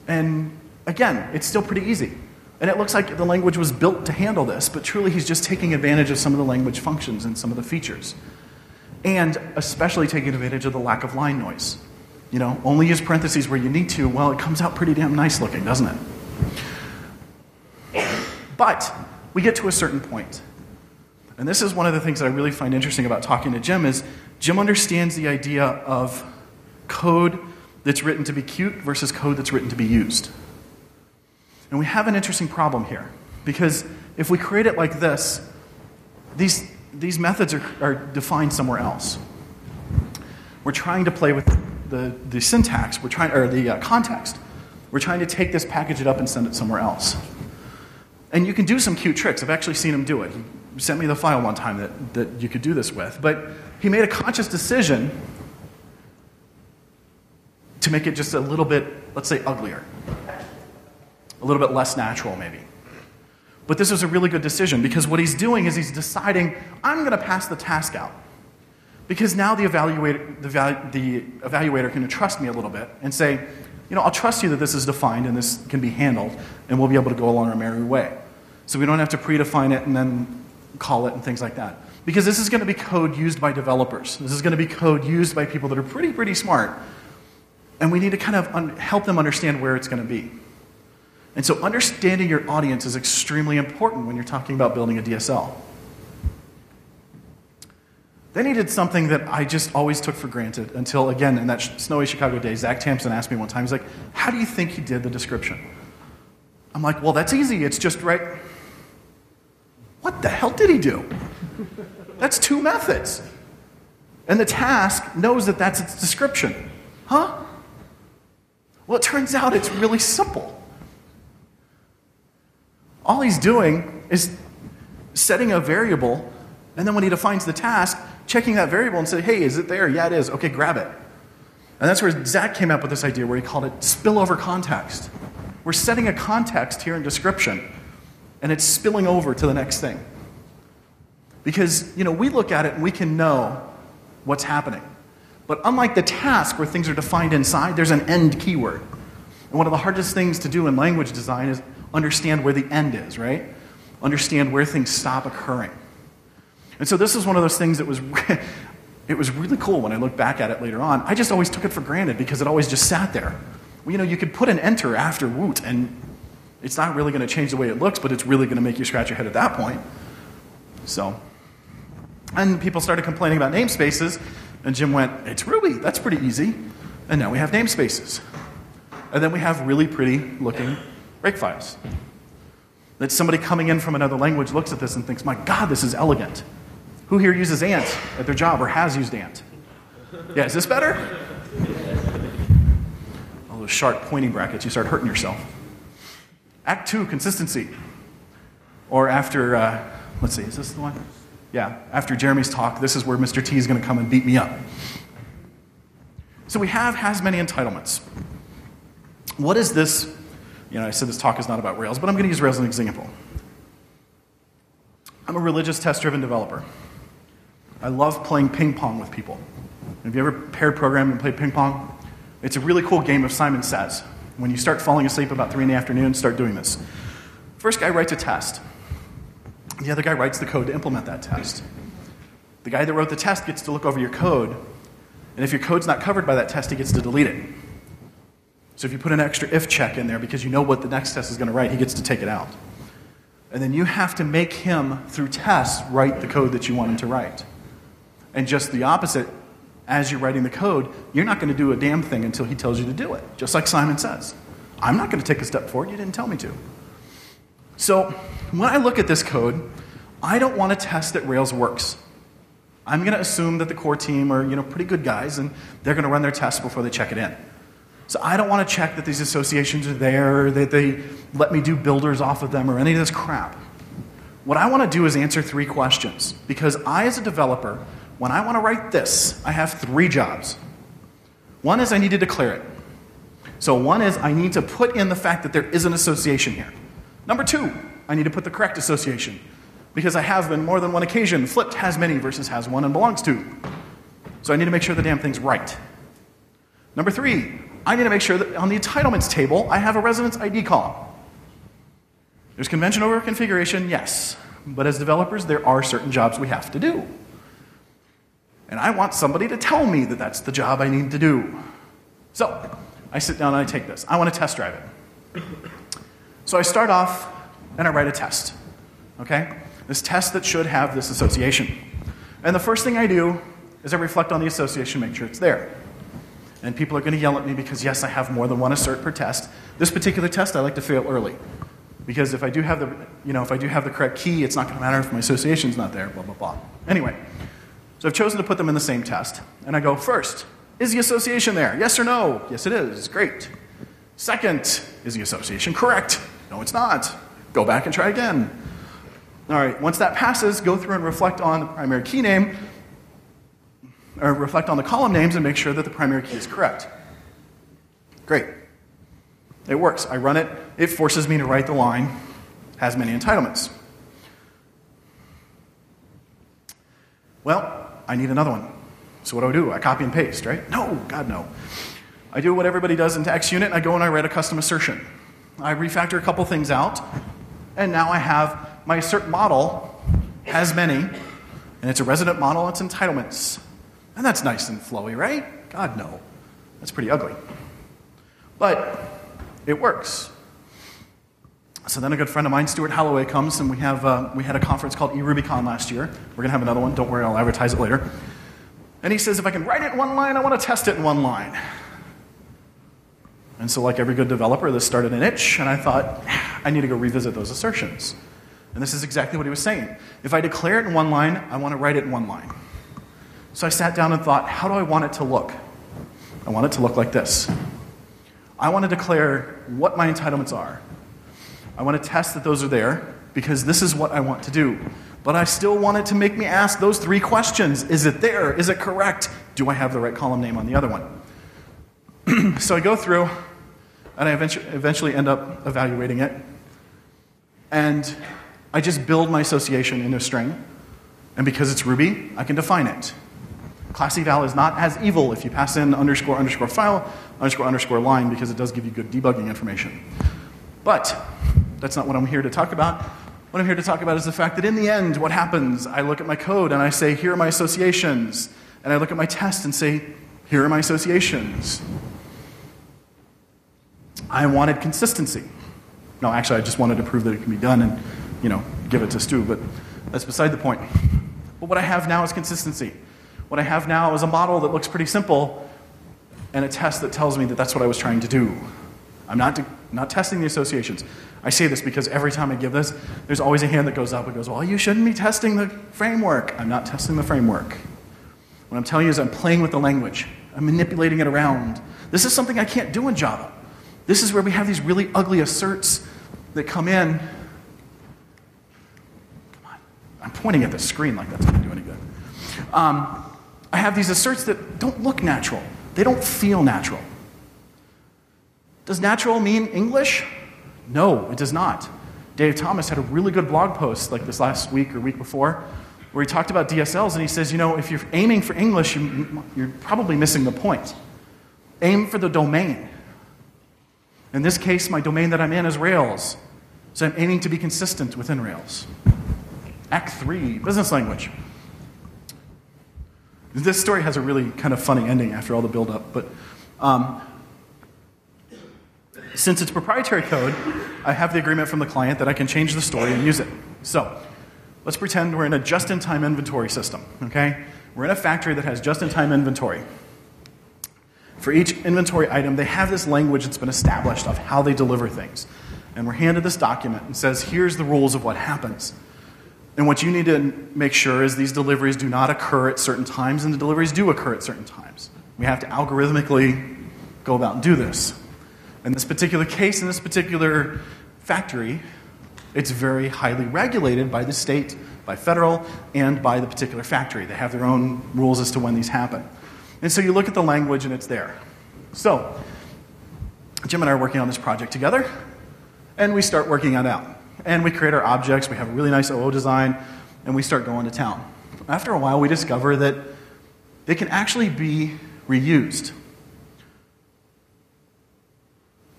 And again, it's still pretty easy. And it looks like the language was built to handle this, but truly he's just taking advantage of some of the language functions and some of the features. And especially taking advantage of the lack of line noise. You know, only use parentheses where you need to. Well, it comes out pretty damn nice looking, doesn't it? But we get to a certain point. and this is one of the things that I really find interesting about talking to Jim is Jim understands the idea of code that's written to be cute versus code that's written to be used. And we have an interesting problem here because if we create it like this, these, these methods are, are defined somewhere else. We're trying to play with the, the syntax, we're trying, or the uh, context. We're trying to take this, package it up, and send it somewhere else. And you can do some cute tricks. I've actually seen him do it. He sent me the file one time that, that you could do this with. But he made a conscious decision to make it just a little bit, let's say, uglier. A little bit less natural, maybe. But this was a really good decision because what he's doing is he's deciding, I'm going to pass the task out. Because now the evaluator, the, the evaluator can trust me a little bit and say, you know, I'll trust you that this is defined and this can be handled, and we'll be able to go along our merry way. So we don't have to predefine it and then call it and things like that. Because this is going to be code used by developers. This is going to be code used by people that are pretty, pretty smart. And we need to kind of un- help them understand where it's going to be. And so understanding your audience is extremely important when you're talking about building a DSL. Then he did something that I just always took for granted until, again, in that snowy Chicago day, Zach Tamsen asked me one time, he's like, How do you think he did the description? I'm like, Well, that's easy. It's just right. What the hell did he do? That's two methods. And the task knows that that's its description. Huh? Well, it turns out it's really simple. All he's doing is setting a variable, and then when he defines the task, checking that variable and say, hey, is it there? Yeah, it is. Okay, grab it. And that's where Zach came up with this idea where he called it spillover context. We're setting a context here in description, and it's spilling over to the next thing. Because, you know, we look at it and we can know what's happening. But unlike the task where things are defined inside, there's an end keyword. And one of the hardest things to do in language design is understand where the end is, right? Understand where things stop occurring. And so this is one of those things that was it was really cool when I look back at it later on. I just always took it for granted because it always just sat there. Well, you know, you could put an enter after woot and it's not really going to change the way it looks, but it's really going to make you scratch your head at that point. So, and people started complaining about namespaces, and Jim went, It's Ruby, that's pretty easy. And now we have namespaces. And then we have really pretty looking Rake files. That somebody coming in from another language looks at this and thinks, my God, this is elegant. Who here uses Ant at their job or has used Ant? Yeah, is this better? All those sharp pointing brackets, you start hurting yourself. Act two, consistency. Or after, uh, let's see, is this the one? Yeah, after Jeremy's talk, this is where Mr. T is going to come and beat me up. So we have has many entitlements. What is this you know, I said this talk is not about Rails, but I'm going to use Rails as an example. I'm a religious test driven developer. I love playing ping pong with people. Have you ever paired programmed and played ping pong? It's a really cool game of Simon Says. When you start falling asleep about 3 in the afternoon, start doing this. First guy writes a test. The other guy writes the code to implement that test. The guy that wrote the test gets to look over your code, and if your code's not covered by that test, he gets to delete it. So if you put an extra if check in there because you know what the next test is going to write, he gets to take it out. And then you have to make him, through tests, write the code that you want him to write. And just the opposite, as you're writing the code, you're not going to do a damn thing until he tells you to do it, just like Simon says. I'm not going to take a step forward, you didn't tell me to. So when I look at this code, I don't want to test that Rails works. I'm going to assume that the core team are you know, pretty good guys, and they're going to run their tests before they check it in. So I don't want to check that these associations are there, that they let me do builders off of them, or any of this crap. What I want to do is answer three questions. Because I, as a developer, when I want to write this, I have three jobs. One is I need to declare it. So one is I need to put in the fact that there is an association here. Number two, I need to put the correct association. Because I have, on more than one occasion, flipped has many versus has one and belongs to. So I need to make sure the damn thing's right. Number three, I need to make sure that on the entitlements table, I have a residence ID column. There's convention over configuration, yes. But as developers, there are certain jobs we have to do. And I want somebody to tell me that that's the job I need to do. So I sit down and I take this. I want to test drive it. So I start off and I write a test. Okay? This test that should have this association. And the first thing I do is I reflect on the association, make sure it's there. And people are going to yell at me because, yes, I have more than one assert per test. This particular test, I like to fail early. Because if I do have the, you know, if I do have the correct key, it's not going to matter if my association's not there, blah, blah, blah. Anyway, so I've chosen to put them in the same test. And I go, first, is the association there? Yes or no? Yes, it is. Great. Second, is the association correct? No, it's not. Go back and try again. All right, once that passes, go through and reflect on the primary key name or reflect on the column names and make sure that the primary key is correct. Great. It works. I run it. It forces me to write the line has many entitlements. Well, I need another one. So what do I do? I copy and paste, right? No, God, no. I do what everybody does into XUnit, and I go and I write a custom assertion. I refactor a couple things out, and now I have my assert model has many, and it's a resident model, it's entitlements. And that's nice and flowy, right? God, no. That's pretty ugly. But it works. So then a good friend of mine, Stuart Halloway, comes and we, have, uh, we had a conference called eRubyCon last year. We're going to have another one. Don't worry, I'll advertise it later. And he says, if I can write it in one line, I want to test it in one line. And so, like every good developer, this started an itch, and I thought, I need to go revisit those assertions. And this is exactly what he was saying. If I declare it in one line, I want to write it in one line. So I sat down and thought, how do I want it to look? I want it to look like this. I want to declare what my entitlements are. I want to test that those are there because this is what I want to do. But I still want it to make me ask those three questions Is it there? Is it correct? Do I have the right column name on the other one? so I go through and I eventually end up evaluating it. And I just build my association in a string. And because it's Ruby, I can define it. Class eval is not as evil if you pass in underscore underscore file underscore underscore line because it does give you good debugging information. But that's not what I'm here to talk about. What I'm here to talk about is the fact that in the end, what happens? I look at my code and I say, here are my associations. And I look at my test and say, here are my associations. I wanted consistency. No, actually, I just wanted to prove that it can be done and, you know, give it to Stu, but that's beside the point. But what I have now is consistency. What I have now is a model that looks pretty simple and a test that tells me that that's what I was trying to do. I'm not, not testing the associations. I say this because every time I give this, there's always a hand that goes up and goes, Well, you shouldn't be testing the framework. I'm not testing the framework. What I'm telling you is I'm playing with the language, I'm manipulating it around. This is something I can't do in Java. This is where we have these really ugly asserts that come in. Come on. I'm pointing at the screen like that's going to do any good. Um, I have these asserts that don't look natural, they don't feel natural. Does natural mean English? No, it does not. Dave Thomas had a really good blog post like this last week or week before where he talked about DSLs and he says, you know, if you're aiming for English, you're probably missing the point. Aim for the domain. In this case, my domain that I'm in is Rails. So I'm aiming to be consistent within Rails. Act 3, business language. This story has a really kind of funny ending after all the buildup, but um, since it's proprietary code, I have the agreement from the client that I can change the story and use it. So let's pretend we're in a just in time inventory system, okay? We're in a factory that has just in time inventory. For each inventory item, they have this language that's been established of how they deliver things. And we're handed this document and says, here's the rules of what happens. And what you need to make sure is these deliveries do not occur at certain times, and the deliveries do occur at certain times. We have to algorithmically go about and do this. In this particular case, in this particular factory, it's very highly regulated by the state, by federal, and by the particular factory. They have their own rules as to when these happen. And so you look at the language and it's there. So, Jim and I are working on this project together, and we start working it out. And we create our objects, we have a really nice OO design, and we start going to town. After a while, we discover that they can actually be reused.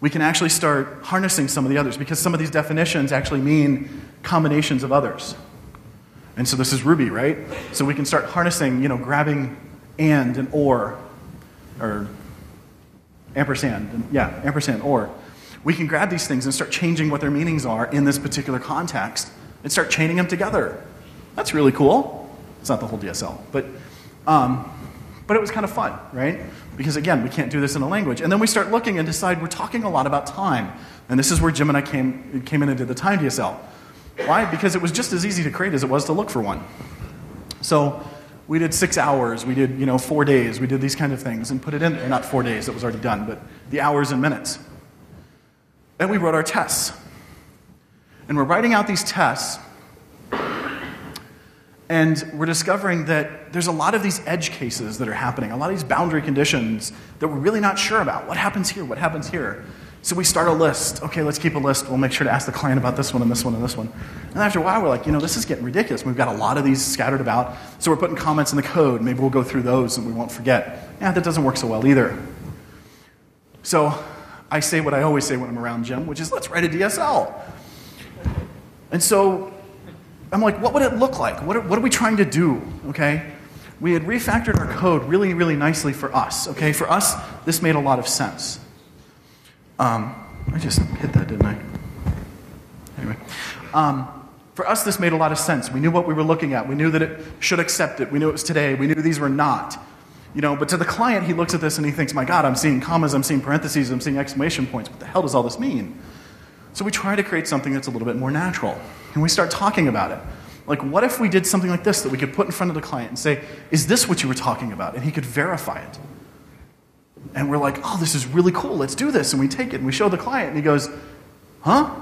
We can actually start harnessing some of the others because some of these definitions actually mean combinations of others. And so this is Ruby, right? So we can start harnessing, you know, grabbing and and or, or ampersand, and, yeah, ampersand or we can grab these things and start changing what their meanings are in this particular context and start chaining them together. That's really cool. It's not the whole DSL, but, um, but it was kind of fun, right? Because again, we can't do this in a language. And then we start looking and decide we're talking a lot about time. And this is where Jim and I came, came in and did the time DSL. Why? Because it was just as easy to create as it was to look for one. So we did six hours, we did, you know, four days, we did these kind of things and put it in, not four days, it was already done, but the hours and minutes. And we wrote our tests. And we're writing out these tests, and we're discovering that there's a lot of these edge cases that are happening, a lot of these boundary conditions that we're really not sure about. What happens here? What happens here? So we start a list. Okay, let's keep a list. We'll make sure to ask the client about this one and this one and this one. And after a while, we're like, you know, this is getting ridiculous. We've got a lot of these scattered about. So we're putting comments in the code. Maybe we'll go through those and we won't forget. Yeah, that doesn't work so well either. So I say what I always say when I'm around Jim, which is let's write a DSL. And so I'm like, what would it look like? What are, what are we trying to do? Okay? We had refactored our code really, really nicely for us. Okay? For us, this made a lot of sense. Um, I just hit that, didn't I? Anyway. Um, for us, this made a lot of sense. We knew what we were looking at. We knew that it should accept it. We knew it was today. We knew these were not. You know, but to the client, he looks at this and he thinks, my God, I'm seeing commas, I'm seeing parentheses, I'm seeing exclamation points. What the hell does all this mean? So we try to create something that's a little bit more natural. And we start talking about it. Like, what if we did something like this that we could put in front of the client and say, Is this what you were talking about? And he could verify it. And we're like, Oh, this is really cool. Let's do this. And we take it and we show the client. And he goes, Huh?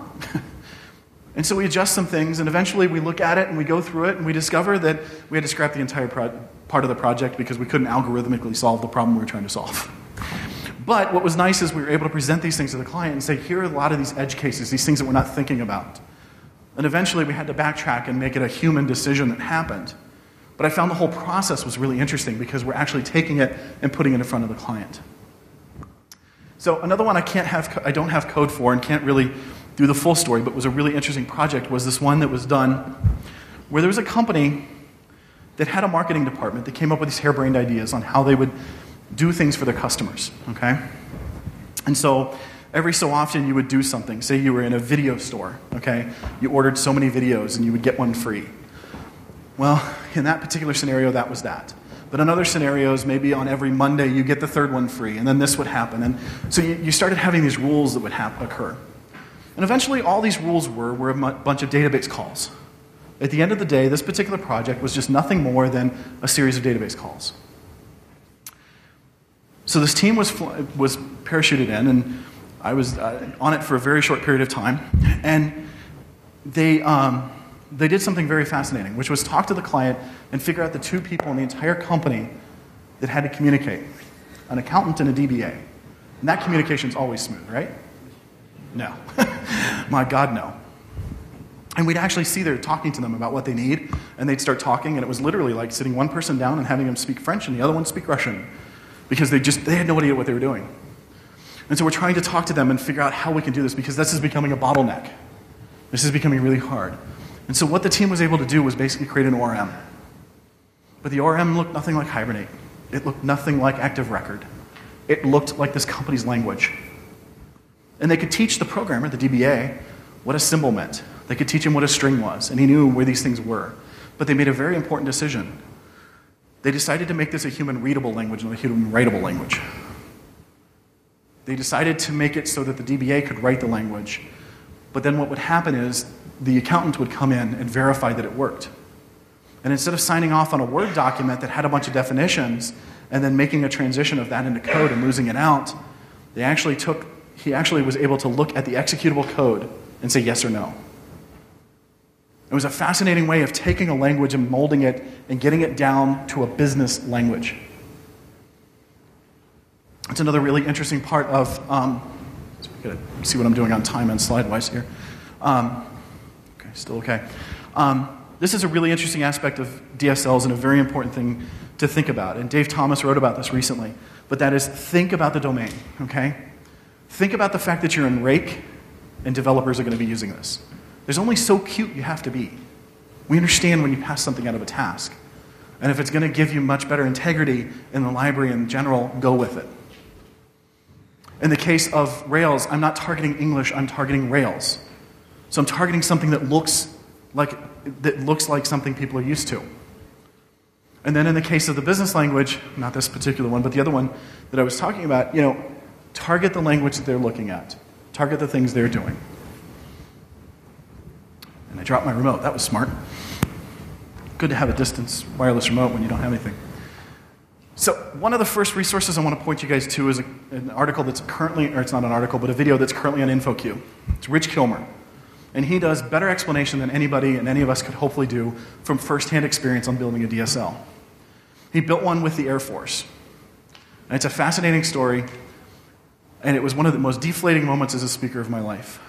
and so we adjust some things. And eventually we look at it and we go through it and we discover that we had to scrap the entire pro- part of the project because we couldn't algorithmically solve the problem we were trying to solve. But what was nice is we were able to present these things to the client and say, here are a lot of these edge cases, these things that we're not thinking about. And eventually we had to backtrack and make it a human decision that happened. But I found the whole process was really interesting because we're actually taking it and putting it in front of the client. So another one I can't have, I don't have code for and can't really do the full story, but was a really interesting project was this one that was done where there was a company that had a marketing department that came up with these harebrained ideas on how they would do things for their customers, okay? And so every so often you would do something. Say you were in a video store, okay? You ordered so many videos and you would get one free. Well, in that particular scenario, that was that. But in other scenarios, maybe on every Monday you get the third one free, and then this would happen. And so you, you started having these rules that would occur. And eventually, all these rules were, were a m- bunch of database calls. At the end of the day, this particular project was just nothing more than a series of database calls. So this team was, was parachuted in, and I was uh, on it for a very short period of time. And they, um, they did something very fascinating, which was talk to the client and figure out the two people in the entire company that had to communicate an accountant and a DBA. And that communication is always smooth, right? No. My God, no. And we'd actually see there talking to them about what they need, and they'd start talking, and it was literally like sitting one person down and having them speak French and the other one speak Russian because they just they had no idea what they were doing. And so we're trying to talk to them and figure out how we can do this because this is becoming a bottleneck. This is becoming really hard. And so what the team was able to do was basically create an ORM. But the ORM looked nothing like Hibernate. It looked nothing like Active Record. It looked like this company's language. And they could teach the programmer, the DBA, what a symbol meant. They could teach him what a string was, and he knew where these things were. But they made a very important decision. They decided to make this a human readable language, not a human writable language. They decided to make it so that the DBA could write the language. But then what would happen is the accountant would come in and verify that it worked. And instead of signing off on a Word document that had a bunch of definitions and then making a transition of that into code and losing it out, they actually took, he actually was able to look at the executable code and say yes or no. It was a fascinating way of taking a language and molding it and getting it down to a business language. It's another really interesting part of. Um, see what I'm doing on time and slide wise here. Um, okay, still okay. Um, this is a really interesting aspect of DSLs and a very important thing to think about. And Dave Thomas wrote about this recently. But that is think about the domain, okay? Think about the fact that you're in Rake and developers are going to be using this. There's only so cute you have to be. We understand when you pass something out of a task. And if it's going to give you much better integrity in the library in general, go with it. In the case of Rails, I'm not targeting English, I'm targeting Rails. So I'm targeting something that looks like, that looks like something people are used to. And then in the case of the business language, not this particular one, but the other one that I was talking about, you know, target the language that they're looking at, target the things they're doing. I dropped my remote. That was smart. Good to have a distance wireless remote when you don't have anything. So, one of the first resources I want to point you guys to is a, an article that's currently, or it's not an article, but a video that's currently on InfoQ. It's Rich Kilmer. And he does better explanation than anybody and any of us could hopefully do from firsthand experience on building a DSL. He built one with the Air Force. And it's a fascinating story. And it was one of the most deflating moments as a speaker of my life.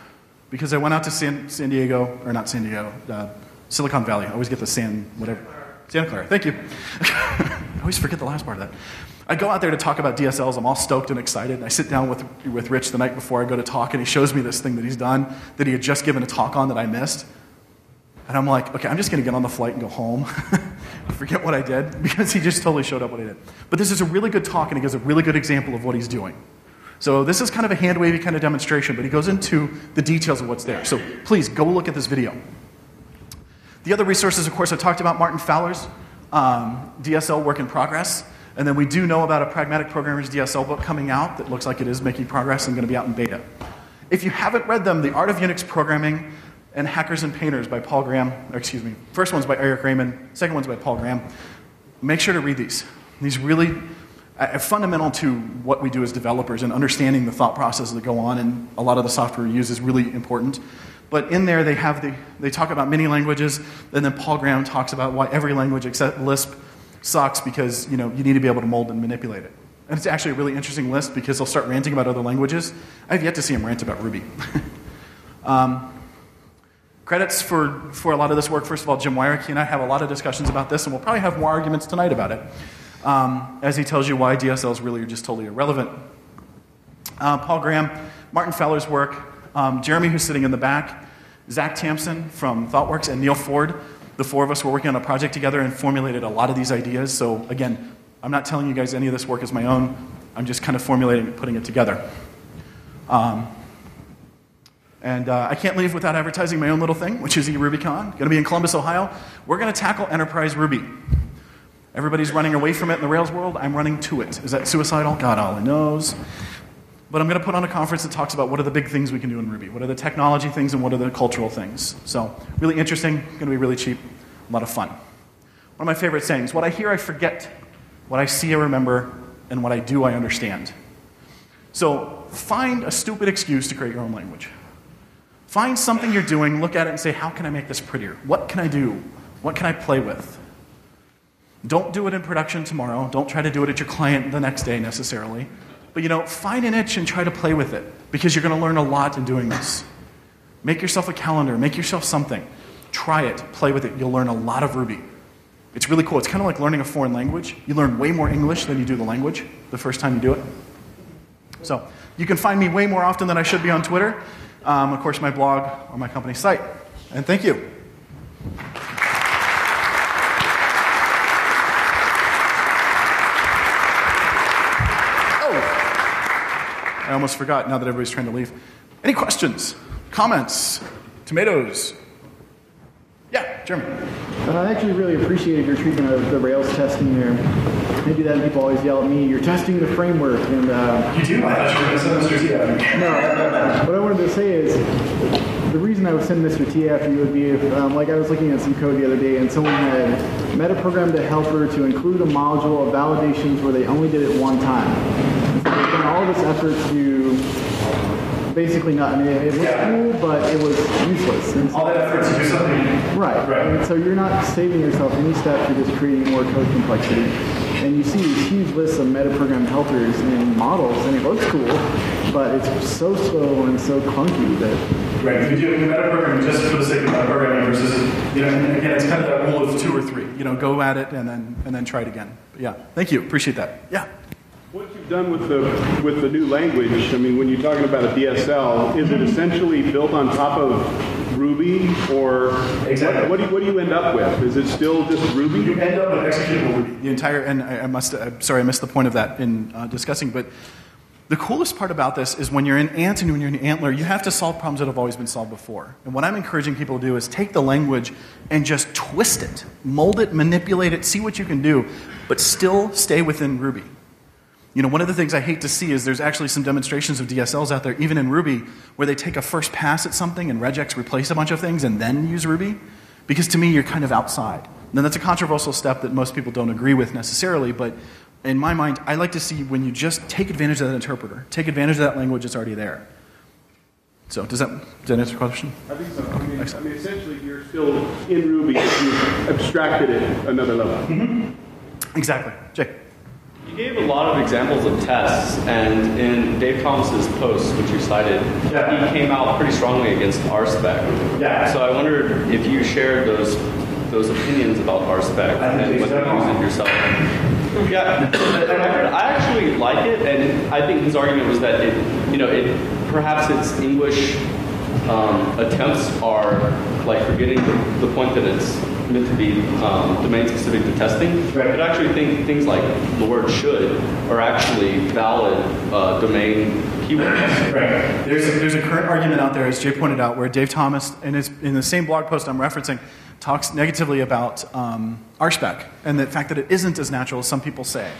Because I went out to San, San Diego, or not San Diego, uh, Silicon Valley. I always get the San, whatever. Santa Clara, thank you. I always forget the last part of that. I go out there to talk about DSLs. I'm all stoked and excited. And I sit down with, with Rich the night before I go to talk, and he shows me this thing that he's done that he had just given a talk on that I missed. And I'm like, okay, I'm just going to get on the flight and go home. Forget what I did because he just totally showed up what he did. But this is a really good talk, and he gives a really good example of what he's doing. So this is kind of a hand wavy kind of demonstration, but he goes into the details of what's there. So please go look at this video. The other resources, of course, I talked about Martin Fowler's um, DSL work in progress. And then we do know about a Pragmatic Programmer's DSL book coming out that looks like it is making progress and going to be out in beta. If you haven't read them, The Art of Unix Programming and Hackers and Painters by Paul Graham, excuse me, first one's by Eric Raymond, second one's by Paul Graham. Make sure to read these. These really fundamental to what we do as developers and understanding the thought processes that go on, and a lot of the software we use is really important. But in there, they have the, they talk about mini languages, and then Paul Graham talks about why every language except Lisp sucks because you know you need to be able to mold and manipulate it. And it's actually a really interesting list because they'll start ranting about other languages. I've yet to see him rant about Ruby. um, credits for, for a lot of this work. First of all, Jim Weirich and I have a lot of discussions about this, and we'll probably have more arguments tonight about it um, as he tells you why DSLs really are just totally irrelevant. Uh, Paul Graham, Martin Fowler's work, um, Jeremy, who's sitting in the back, Zach Tamsen from ThoughtWorks, and Neal Ford. The four of us were working on a project together and formulated a lot of these ideas. So, again, I'm not telling you guys any of this work is my own. I'm just kind of formulating and putting it together. Um, and uh, I can't leave without advertising my own little thing, which is eRubyCon. Going to be in Columbus, Ohio. We're going to tackle enterprise Ruby. Everybody's running away from it in the Rails world. I'm running to it. Is that suicidal? God only knows. But I'm going to put on a conference that talks about what are the big things we can do in Ruby, what are the technology things, and what are the cultural things. So, really interesting, going to be really cheap, a lot of fun. One of my favorite sayings what I hear, I forget. What I see, I remember. And what I do, I understand. So, find a stupid excuse to create your own language. Find something you're doing, look at it, and say, how can I make this prettier? What can I do? What can I play with? Don't do it in production tomorrow. Don't try to do it at your client the next day necessarily. But you know, find an itch and try to play with it because you're going to learn a lot in doing this. Make yourself a calendar, make yourself something. Try it, play with it. You'll learn a lot of Ruby. It's really cool. It's kind of like learning a foreign language. You learn way more English than you do the language the first time you do it. So, you can find me way more often than I should be on Twitter. Um, of course, my blog or my company site. And thank you. I almost forgot now that everybody's trying to leave. Any questions, comments, tomatoes? Yeah, Jeremy. Uh, I actually really appreciated your treatment of the Rails testing there. I do that, and people always yell at me, "You're testing the framework." And uh, you do? I thought you were going to send Mr. T after No, what I wanted to say is the reason I would send Mr. T after you would be if, um, like, I was looking at some code the other day, and someone had metaprogrammed a helper to include a module of validations where they only did it one time done all this effort to basically not. I mean, it, was yeah. cool, but it was useless. And so, all that effort to do something. Right. Right. And so you're not saving yourself any steps. You're just creating more code complexity. And you see these huge lists of metaprogram helpers and models, and it looks cool, but it's so slow and so clunky that. Right. If you do metaprogramming just for the sake of metaprogramming versus, you know, again, it's kind of that rule of two or three. You know, go at it and then and then try it again. But yeah. Thank you. Appreciate that. Yeah. What you've done with the with the new language, I mean, when you're talking about a DSL, is it essentially built on top of Ruby, or exactly. what, what, do you, what do you end up with? Is it still just Ruby? You end up with executable Ruby. The entire, and I, I must, I'm sorry, I missed the point of that in uh, discussing, but the coolest part about this is when you're in Ant and when you're in ANTLR, you have to solve problems that have always been solved before. And what I'm encouraging people to do is take the language and just twist it, mold it, manipulate it, see what you can do, but still stay within Ruby. You know, one of the things I hate to see is there's actually some demonstrations of DSLs out there, even in Ruby, where they take a first pass at something and regex replace a bunch of things and then use Ruby. Because to me, you're kind of outside. Now, that's a controversial step that most people don't agree with necessarily, but in my mind, I like to see when you just take advantage of that interpreter, take advantage of that language that's already there. So, does that, does that answer your question? I think so. Okay, I, mean, I mean, essentially, you're still in Ruby, you've abstracted it another level. Mm-hmm. Exactly. Jake. You gave a lot of examples of tests, and in Dave Thomas's post, which you cited, Yeah. he came out pretty strongly against RSpec. Yeah. So I wondered if you shared those those opinions about RSpec and whether you use it yourself. Yeah, for the record, I actually like it, and I think his argument was that it, you know, it perhaps its English um, attempts are like forgetting the, the point that it's meant to be um, domain specific to testing. Right. But I actually think things like the word should are actually valid uh, domain keywords. Right. There's a, there's a current argument out there, as Jay pointed out, where Dave Thomas, in, his, in the same blog post I'm referencing, talks negatively about um, RSpec and the fact that it isn't as natural as some people say.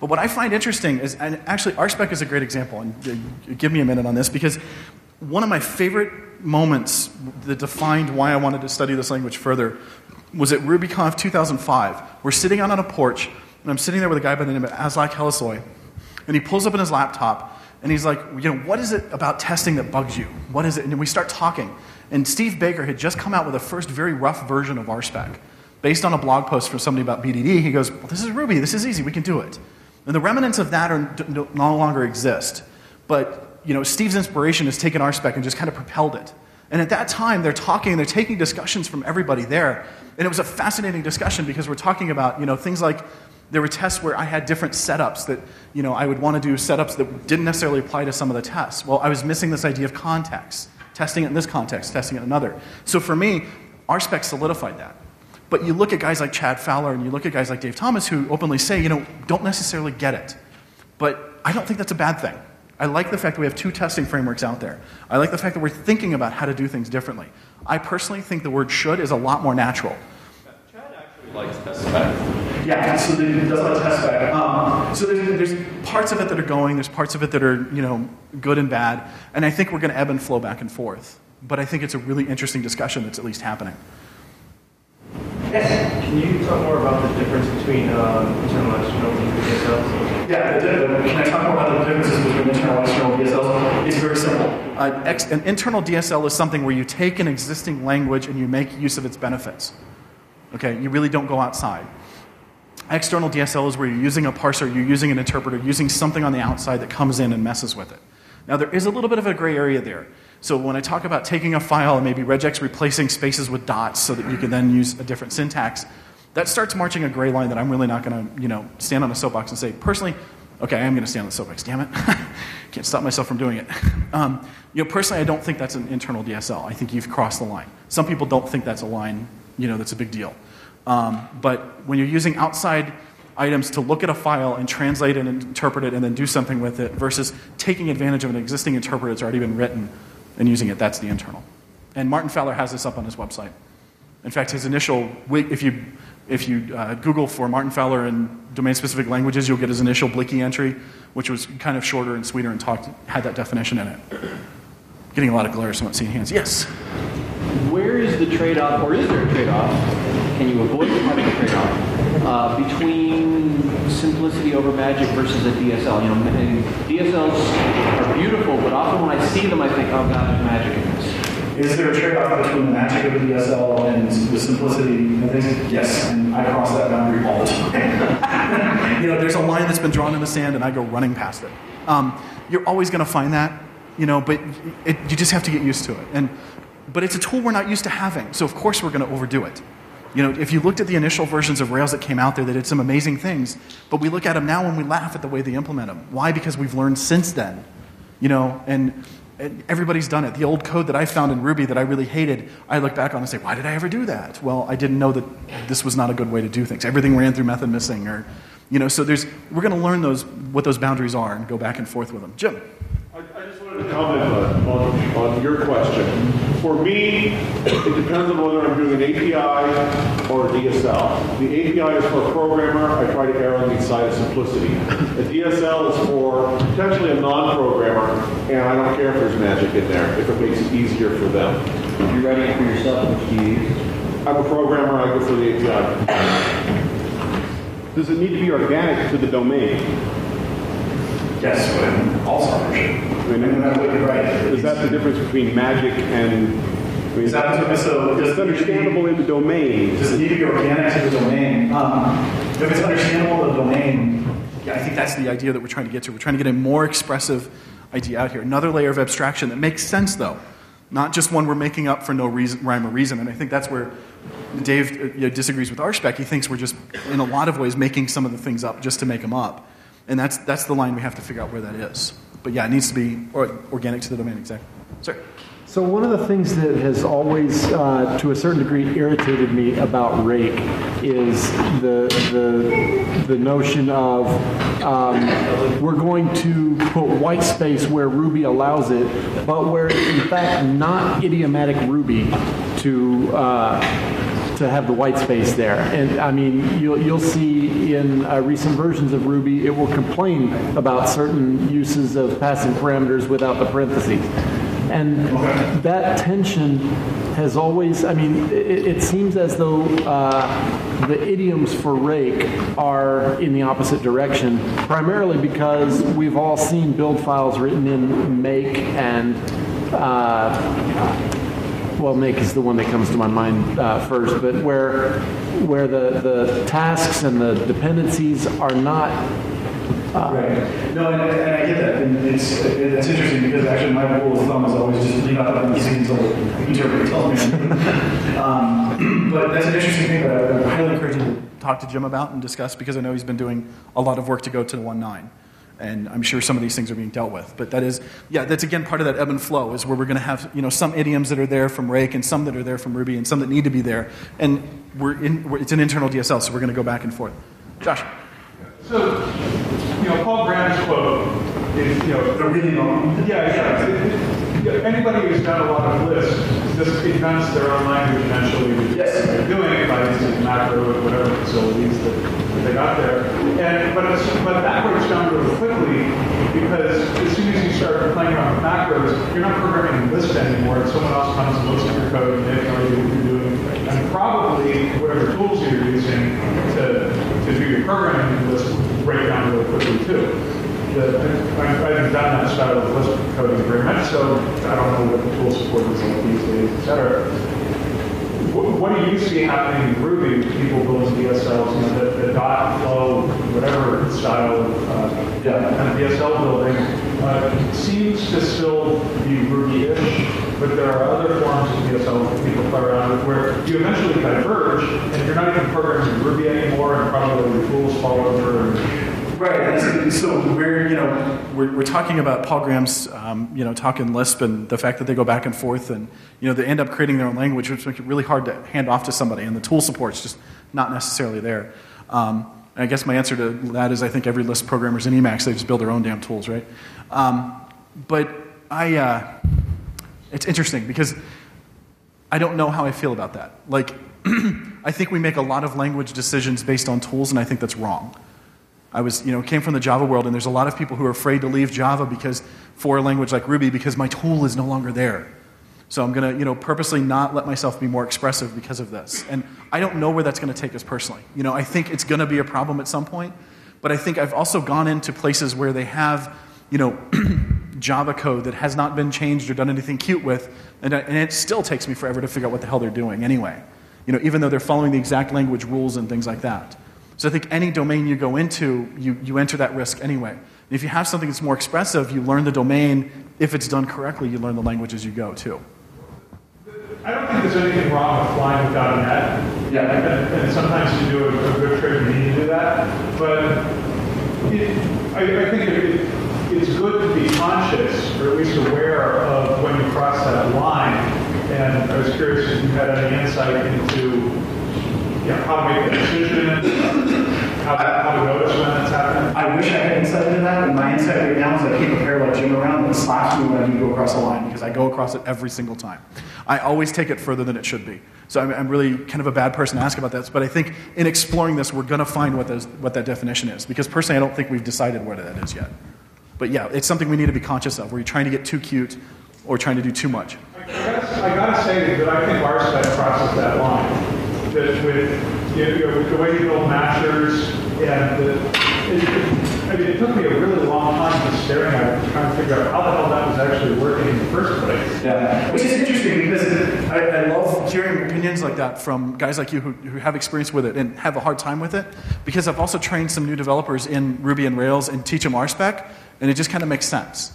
But what I find interesting is, and actually, RSpec is a great example, and uh, give me a minute on this, because one of my favorite moments that defined why I wanted to study this language further was at RubyConf 2005. We're sitting out on a porch, and I'm sitting there with a guy by the name of Aslak Hellesøy, and he pulls up in his laptop, and he's like, you know, what is it about testing that bugs you? What is it? And we start talking. And Steve Baker had just come out with a first very rough version of RSpec. Based on a blog post from somebody about BDD, he goes, well, this is Ruby, this is easy, we can do it. And the remnants of that are, no longer exist. But, you know, Steve's inspiration has taken RSpec and just kind of propelled it. And at that time, they're talking, they're taking discussions from everybody there. And it was a fascinating discussion because we're talking about, you know, things like there were tests where I had different setups that, you know, I would want to do setups that didn't necessarily apply to some of the tests. Well, I was missing this idea of context, testing it in this context, testing it in another. So for me, RSpec solidified that. But you look at guys like Chad Fowler and you look at guys like Dave Thomas who openly say, you know, don't necessarily get it. But I don't think that's a bad thing. I like the fact that we have two testing frameworks out there. I like the fact that we're thinking about how to do things differently. I personally think the word should is a lot more natural. Chad actually likes test spec. Yeah, absolutely. It does like test spec. Um, so there's, there's parts of it that are going, there's parts of it that are, you know, good and bad. And I think we're going to ebb and flow back and forth. But I think it's a really interesting discussion that's at least happening. Can you talk more about the difference between um, internal and external DSLs? Yeah, can I talk about the differences between internal and external DSLs? It's very simple. Uh, an internal DSL is something where you take an existing language and you make use of its benefits. Okay, you really don't go outside. External DSL is where you're using a parser, you're using an interpreter, using something on the outside that comes in and messes with it. Now, there is a little bit of a gray area there. So, when I talk about taking a file and maybe regex replacing spaces with dots so that you can then use a different syntax, that starts marching a gray line that I'm really not going to, you know, stand on a soapbox and say, personally, okay, I am going to stand on the soapbox, damn it. Can't stop myself from doing it. Um, you know, personally, I don't think that's an internal DSL. I think you've crossed the line. Some people don't think that's a line, you know, that's a big deal. Um, but when you're using outside items to look at a file and translate it and interpret it and then do something with it versus taking advantage of an existing interpreter that's already been written and using it, that's the internal. And Martin Fowler has this up on his website. In fact, his initial, if you, if you uh, Google for Martin Fowler in domain-specific languages, you'll get his initial bliki entry, which was kind of shorter and sweeter and talked, had that definition in it. Getting a lot of glare, so I'm not seeing hands. Yes? Where is the trade-off, or is there a trade-off? Can you avoid having a trade-off uh, between simplicity over magic versus a DSL? You know, DSLs are beautiful, but often when I see them, I think, oh God, there's magic in this. Is there a trade-off between the magic of a DSL and the simplicity? Yes, and I cross that boundary all the time. you know, there's a line that's been drawn in the sand, and I go running past it. Um, you're always going to find that, you know, but it, you just have to get used to it. And but it's a tool we're not used to having, so of course we're going to overdo it. You know, if you looked at the initial versions of Rails that came out there, they did some amazing things, but we look at them now and we laugh at the way they implement them. Why? Because we've learned since then. You know, and, and everybody's done it. The old code that I found in Ruby that I really hated, I look back on and say, why did I ever do that? Well, I didn't know that this was not a good way to do things. Everything ran through method missing, or you know. So there's we're going to learn those what those boundaries are and go back and forth with them. Jim. I, I just wanted to comment on, on, on your question. For me, it depends on whether I'm doing an API or a DSL. The API is for a programmer. I try to err on the side of simplicity. A DSL is for potentially a non-programmer, and I don't care if there's magic in there, if it makes it easier for them. If you're writing it for yourself, which do you use? I'm a programmer. I go for the API. Does it need to be organic to the domain? Yes, all I mean, Is that the difference between magic and? I mean, Is that- so does- It's understandable in the domain. Does it need to be organic to the domain? Um, if it's understandable in the domain, yeah, I think that's the idea that we're trying to get to. We're trying to get a more expressive idea out here. Another layer of abstraction that makes sense, though, not just one we're making up for no reason, rhyme or reason. And I think that's where Dave uh, you know, disagrees with RSpec. He thinks we're just, in a lot of ways, making some of the things up just to make them up. And that's, that's the line we have to figure out where that is. But yeah, it needs to be or, organic to the domain, exactly. Sorry. So one of the things that has always, uh, to a certain degree, irritated me about Rake is the the, the notion of um, we're going to put white space where Ruby allows it, but where it's in fact not idiomatic Ruby to. Uh, to have the white space there. And I mean, you'll, you'll see in uh, recent versions of Ruby, it will complain about certain uses of passing parameters without the parentheses. And that tension has always, I mean, it, it seems as though uh, the idioms for rake are in the opposite direction, primarily because we've all seen build files written in make and uh, well, make is the one that comes to my mind uh, first, but where where the, the tasks and the dependencies are not. Uh, right. No, and, and, I get that, and it's it's interesting because actually my rule of thumb is always just leave out the things until the interpreter tells me. um, but that's an interesting thing that I highly encourage you to talk to Jim about and discuss because I know he's been doing a lot of work to go to the one nine and I'm sure some of these things are being dealt with. But that is, yeah, that's again part of that ebb and flow is where we're going to have you know some idioms that are there from Rake and some that are there from Ruby and some that need to be there, and we're in, we're, it's an internal DSL, so we're going to go back and forth. Josh. So, you know, Paul Graham's quote is, you know, the really long. Yeah, yeah. It, it, anybody who's done a lot of Lisp just invents their own language eventually. Yes. They're doing it by using macro or whatever facilities that they got there. And but but that breaks down really quickly because as soon as you start playing around with macros, you're not programming Lisp anymore. And someone else comes and looks at your code and they have no what you're doing. And probably whatever tools you're using to, to do your programming in Lisp break down really quickly too. The, I, have done that style of Lisp coding very much, so I don't know what the tool support is like these days, et what, do you see happening in Ruby people building DSLs, you know, the, the dot flow, whatever style of uh, yeah. kind of DSL building, uh, seems to still be Ruby-ish, but there are other forms of DSL that people play around with where you eventually diverge, and you're not even programming Ruby anymore, and probably the tools fall over. And, Right. So we're, you know, we're, we're talking about Paul Graham's, um, you know, talking Lisp and the fact that they go back and forth and, you know, they end up creating their own language, which makes it really hard to hand off to somebody. And the tool support's just not necessarily there. Um, and I guess my answer to that is I think every Lisp programmer is an Emacs. They just build their own damn tools, right? Um, but I, uh, it's interesting because I don't know how I feel about that. Like, I think we make a lot of language decisions based on tools, and I think that's wrong. I was, you know, came from the Java world, and there's a lot of people who are afraid to leave Java because for a language like Ruby because my tool is no longer there. So I'm going to, you know, purposely not let myself be more expressive because of this. And I don't know where that's going to take us personally. You know, I think it's going to be a problem at some point, but I think I've also gone into places where they have, you know, Java code that has not been changed or done anything cute with, and, and it still takes me forever to figure out what the hell they're doing anyway. You know, even though they're following the exact language rules and things like that. So I think any domain you go into, you, you enter that risk anyway. If you have something that's more expressive, you learn the domain. If it's done correctly, you learn the language as you go too. I don't think there's anything wrong with flying without a net. Yeah. And, and sometimes you do a, a good trick and you do that. But it, I, I, think it, it's good to be conscious, or at least aware of when you cross that line. And I was curious if you had any insight into yeah, how to make the decision, how to, how to notice when that's happening. I wish I had insight into that, and my insight right now is I keep a parallel Jim around that slaps me when I do go across the line because I go across it every single time. I always take it further than it should be. So I'm, I'm really kind of a bad person to ask about this, but I think in exploring this, we're going to find what, those, what that definition is because personally, I don't think we've decided what that is yet. But yeah, it's something we need to be conscious of where you're trying to get too cute or trying to do too much. I, guess, I gotta say that I think RSpec crosses that line that with, you know, with the way you build matchers and the, it, I mean, it took me a really long time just staring at it, trying to figure out how the hell that was actually working in the first place. Yeah, which is interesting because I, I love hearing opinions like that from guys like you who, who have experience with it and have a hard time with it. Because I've also trained some new developers in Ruby and Rails and teach them RSpec, and it just kind of makes sense.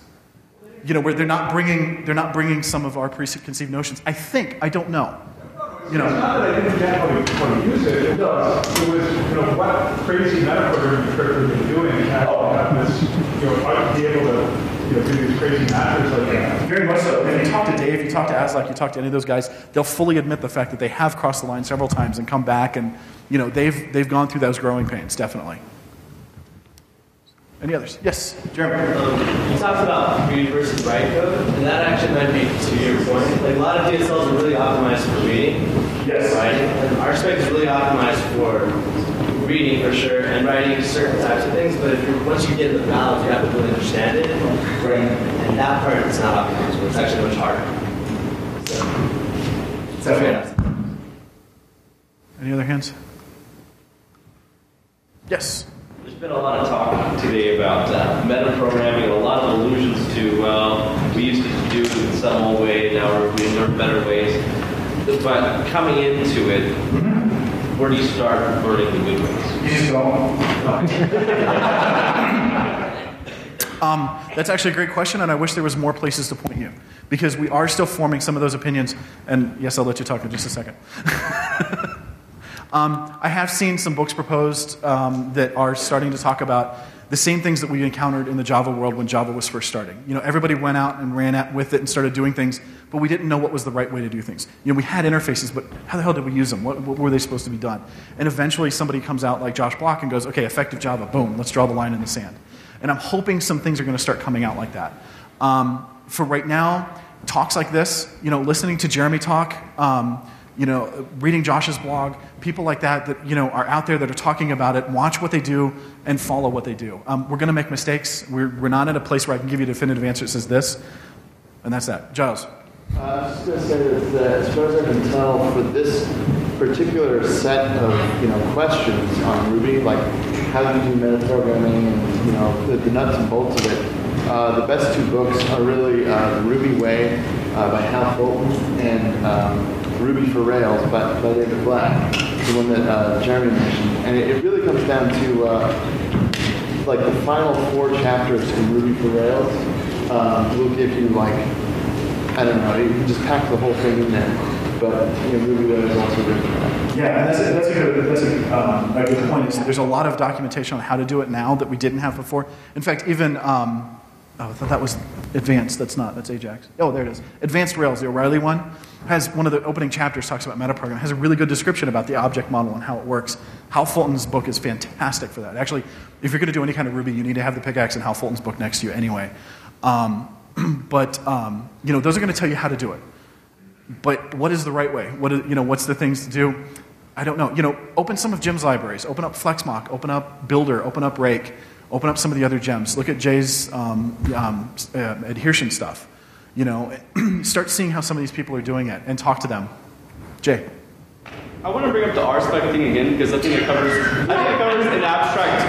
You know, where they're not bringing they're not bringing some of our preconceived notions. I think I don't know. You know, It's not that I didn't get how to, use it, it was, it was, you know, what crazy metaprogramming trick we've been doing and actually have this, you know, be able to, you know, do these crazy matches like that. Very much so. If you talk to Dave, you talk to Aslak, you talk to any of those guys, they'll fully admit the fact that they have crossed the line several times and come back, and you know they've they've gone through those growing pains, definitely. Any others? Yes, Jeremy. Um, you talked about read versus write code, and that actually might be to your point. Like a lot of DSLs are really optimized for reading, Yes. writing, and RSpec is really optimized for reading for sure and writing certain types of things. But if you're once you get the valves, you have to really understand it. Right. And that part is not optimized. It's actually much harder. So, so. Any other hands? Yes. There's been a lot of talk today about uh, metaprogramming and a lot of allusions to, well, we used to do it in some old way, now we're, we learn better ways. But coming into it, where do you start learning the good ways? You just Um, that's actually a great question, and I wish there was more places to point you because we are still forming some of those opinions. And yes, I'll let you talk in just a second. um, I have seen some books proposed um, that are starting to talk about the same things that we encountered in the Java world when Java was first starting. You know, everybody went out and ran at with it and started doing things, but we didn't know what was the right way to do things. You know, we had interfaces, but how the hell did we use them? What, what were they supposed to be done? And eventually, somebody comes out like Josh Bloch and goes, "Okay, effective Java, boom, let's draw the line in the sand." And I'm hoping some things are going to start coming out like that. Um, for right now, talks like this, you know, listening to Jeremy talk, um, you know, reading Josh's blog, people like that that you know are out there that are talking about it. Watch what they do and follow what they do. Um, we're going to make mistakes. We're, we're not at a place where I can give you definitive answers as this, and that's that. Giles. Uh, I was just going to say that, as far as I can tell, for this particular set of you know questions on Ruby, like how do you do metaprogramming and you know the, the nuts and bolts of it, uh, the best two books are really uh, The Ruby Way uh, by Hal Fulton and um, Ruby for Rails by, by David Black, the one that uh, Jeremy mentioned. And it, it really comes down to uh, like the final four chapters in Ruby for Rails um, will give you like I don't know. You can just pack the whole thing in there. But you know, Ruby is also good. Yeah, and that's a, that's a good, that's a, um, a good point. There's a lot of documentation on how to do it now that we didn't have before. In fact, even um, oh, I thought that was advanced. That's not. That's Ajax. Oh, there it is. Advanced Rails, the O'Reilly one, has one of the opening chapters talks about metaprogramming. Has a really good description about the object model and how it works. Hal Fulton's book is fantastic for that. Actually, if you're going to do any kind of Ruby, you need to have the pickaxe and Hal Fulton's book next to you anyway. Um, but um, you know, those are going to tell you how to do it. But what is the right way? What is, you know, what's the things to do? I don't know. You know, open some of Jim's libraries. Open up FlexMock. Open up Builder. Open up Rake. Open up some of the other gems. Look at Jay's um, um, uh, Adhearsion stuff. You know, start seeing how some of these people are doing it and talk to them. Jay. I want to bring up the RSpec thing again because I think it covers. I think it covers an abstract,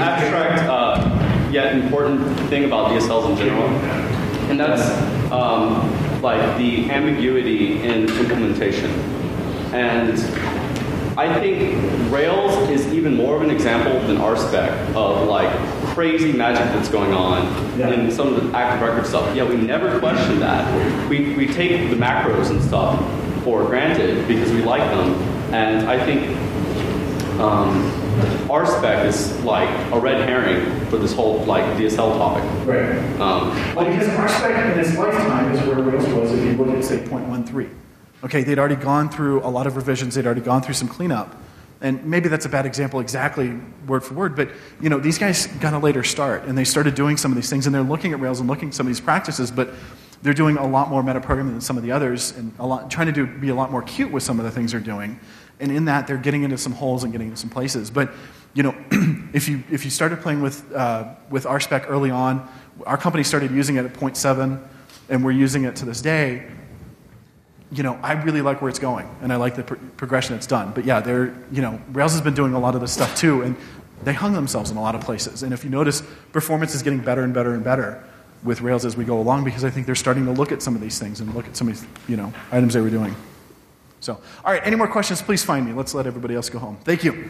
abstract, uh, yet important thing about DSLs in general, and that's um, like the ambiguity in implementation. And I think Rails is even more of an example than RSpec of like crazy magic that's going on in some of the active record stuff. Yeah, we never question that. We, we take the macros and stuff for granted because we like them. And I think um, spec is like a red herring for this whole like DSL topic. Right. Um, Well, because RSpec in its lifetime is where Rails was if you look at, say, 0.13. Okay, they'd already gone through a lot of revisions, they'd already gone through some cleanup. And maybe that's a bad example exactly word for word, but you know, these guys got a later start and they started doing some of these things and they're looking at Rails and looking at some of these practices, but they're doing a lot more metaprogramming than some of the others and a lot, trying to do, be a lot more cute with some of the things they're doing. And in that, they're getting into some holes and getting into some places. But you know, if you if you started playing with uh, with RSpec early on, our company started using it at 0.7, and we're using it to this day. You know, I really like where it's going, and I like the pr- progression it's done. But yeah, they're you know, Rails has been doing a lot of this stuff too, and they hung themselves in a lot of places. And if you notice, performance is getting better and better and better with Rails as we go along because I think they're starting to look at some of these things and look at some of these, you know, items they were doing. So, all right, any more questions, please find me. Let's let everybody else go home. Thank you.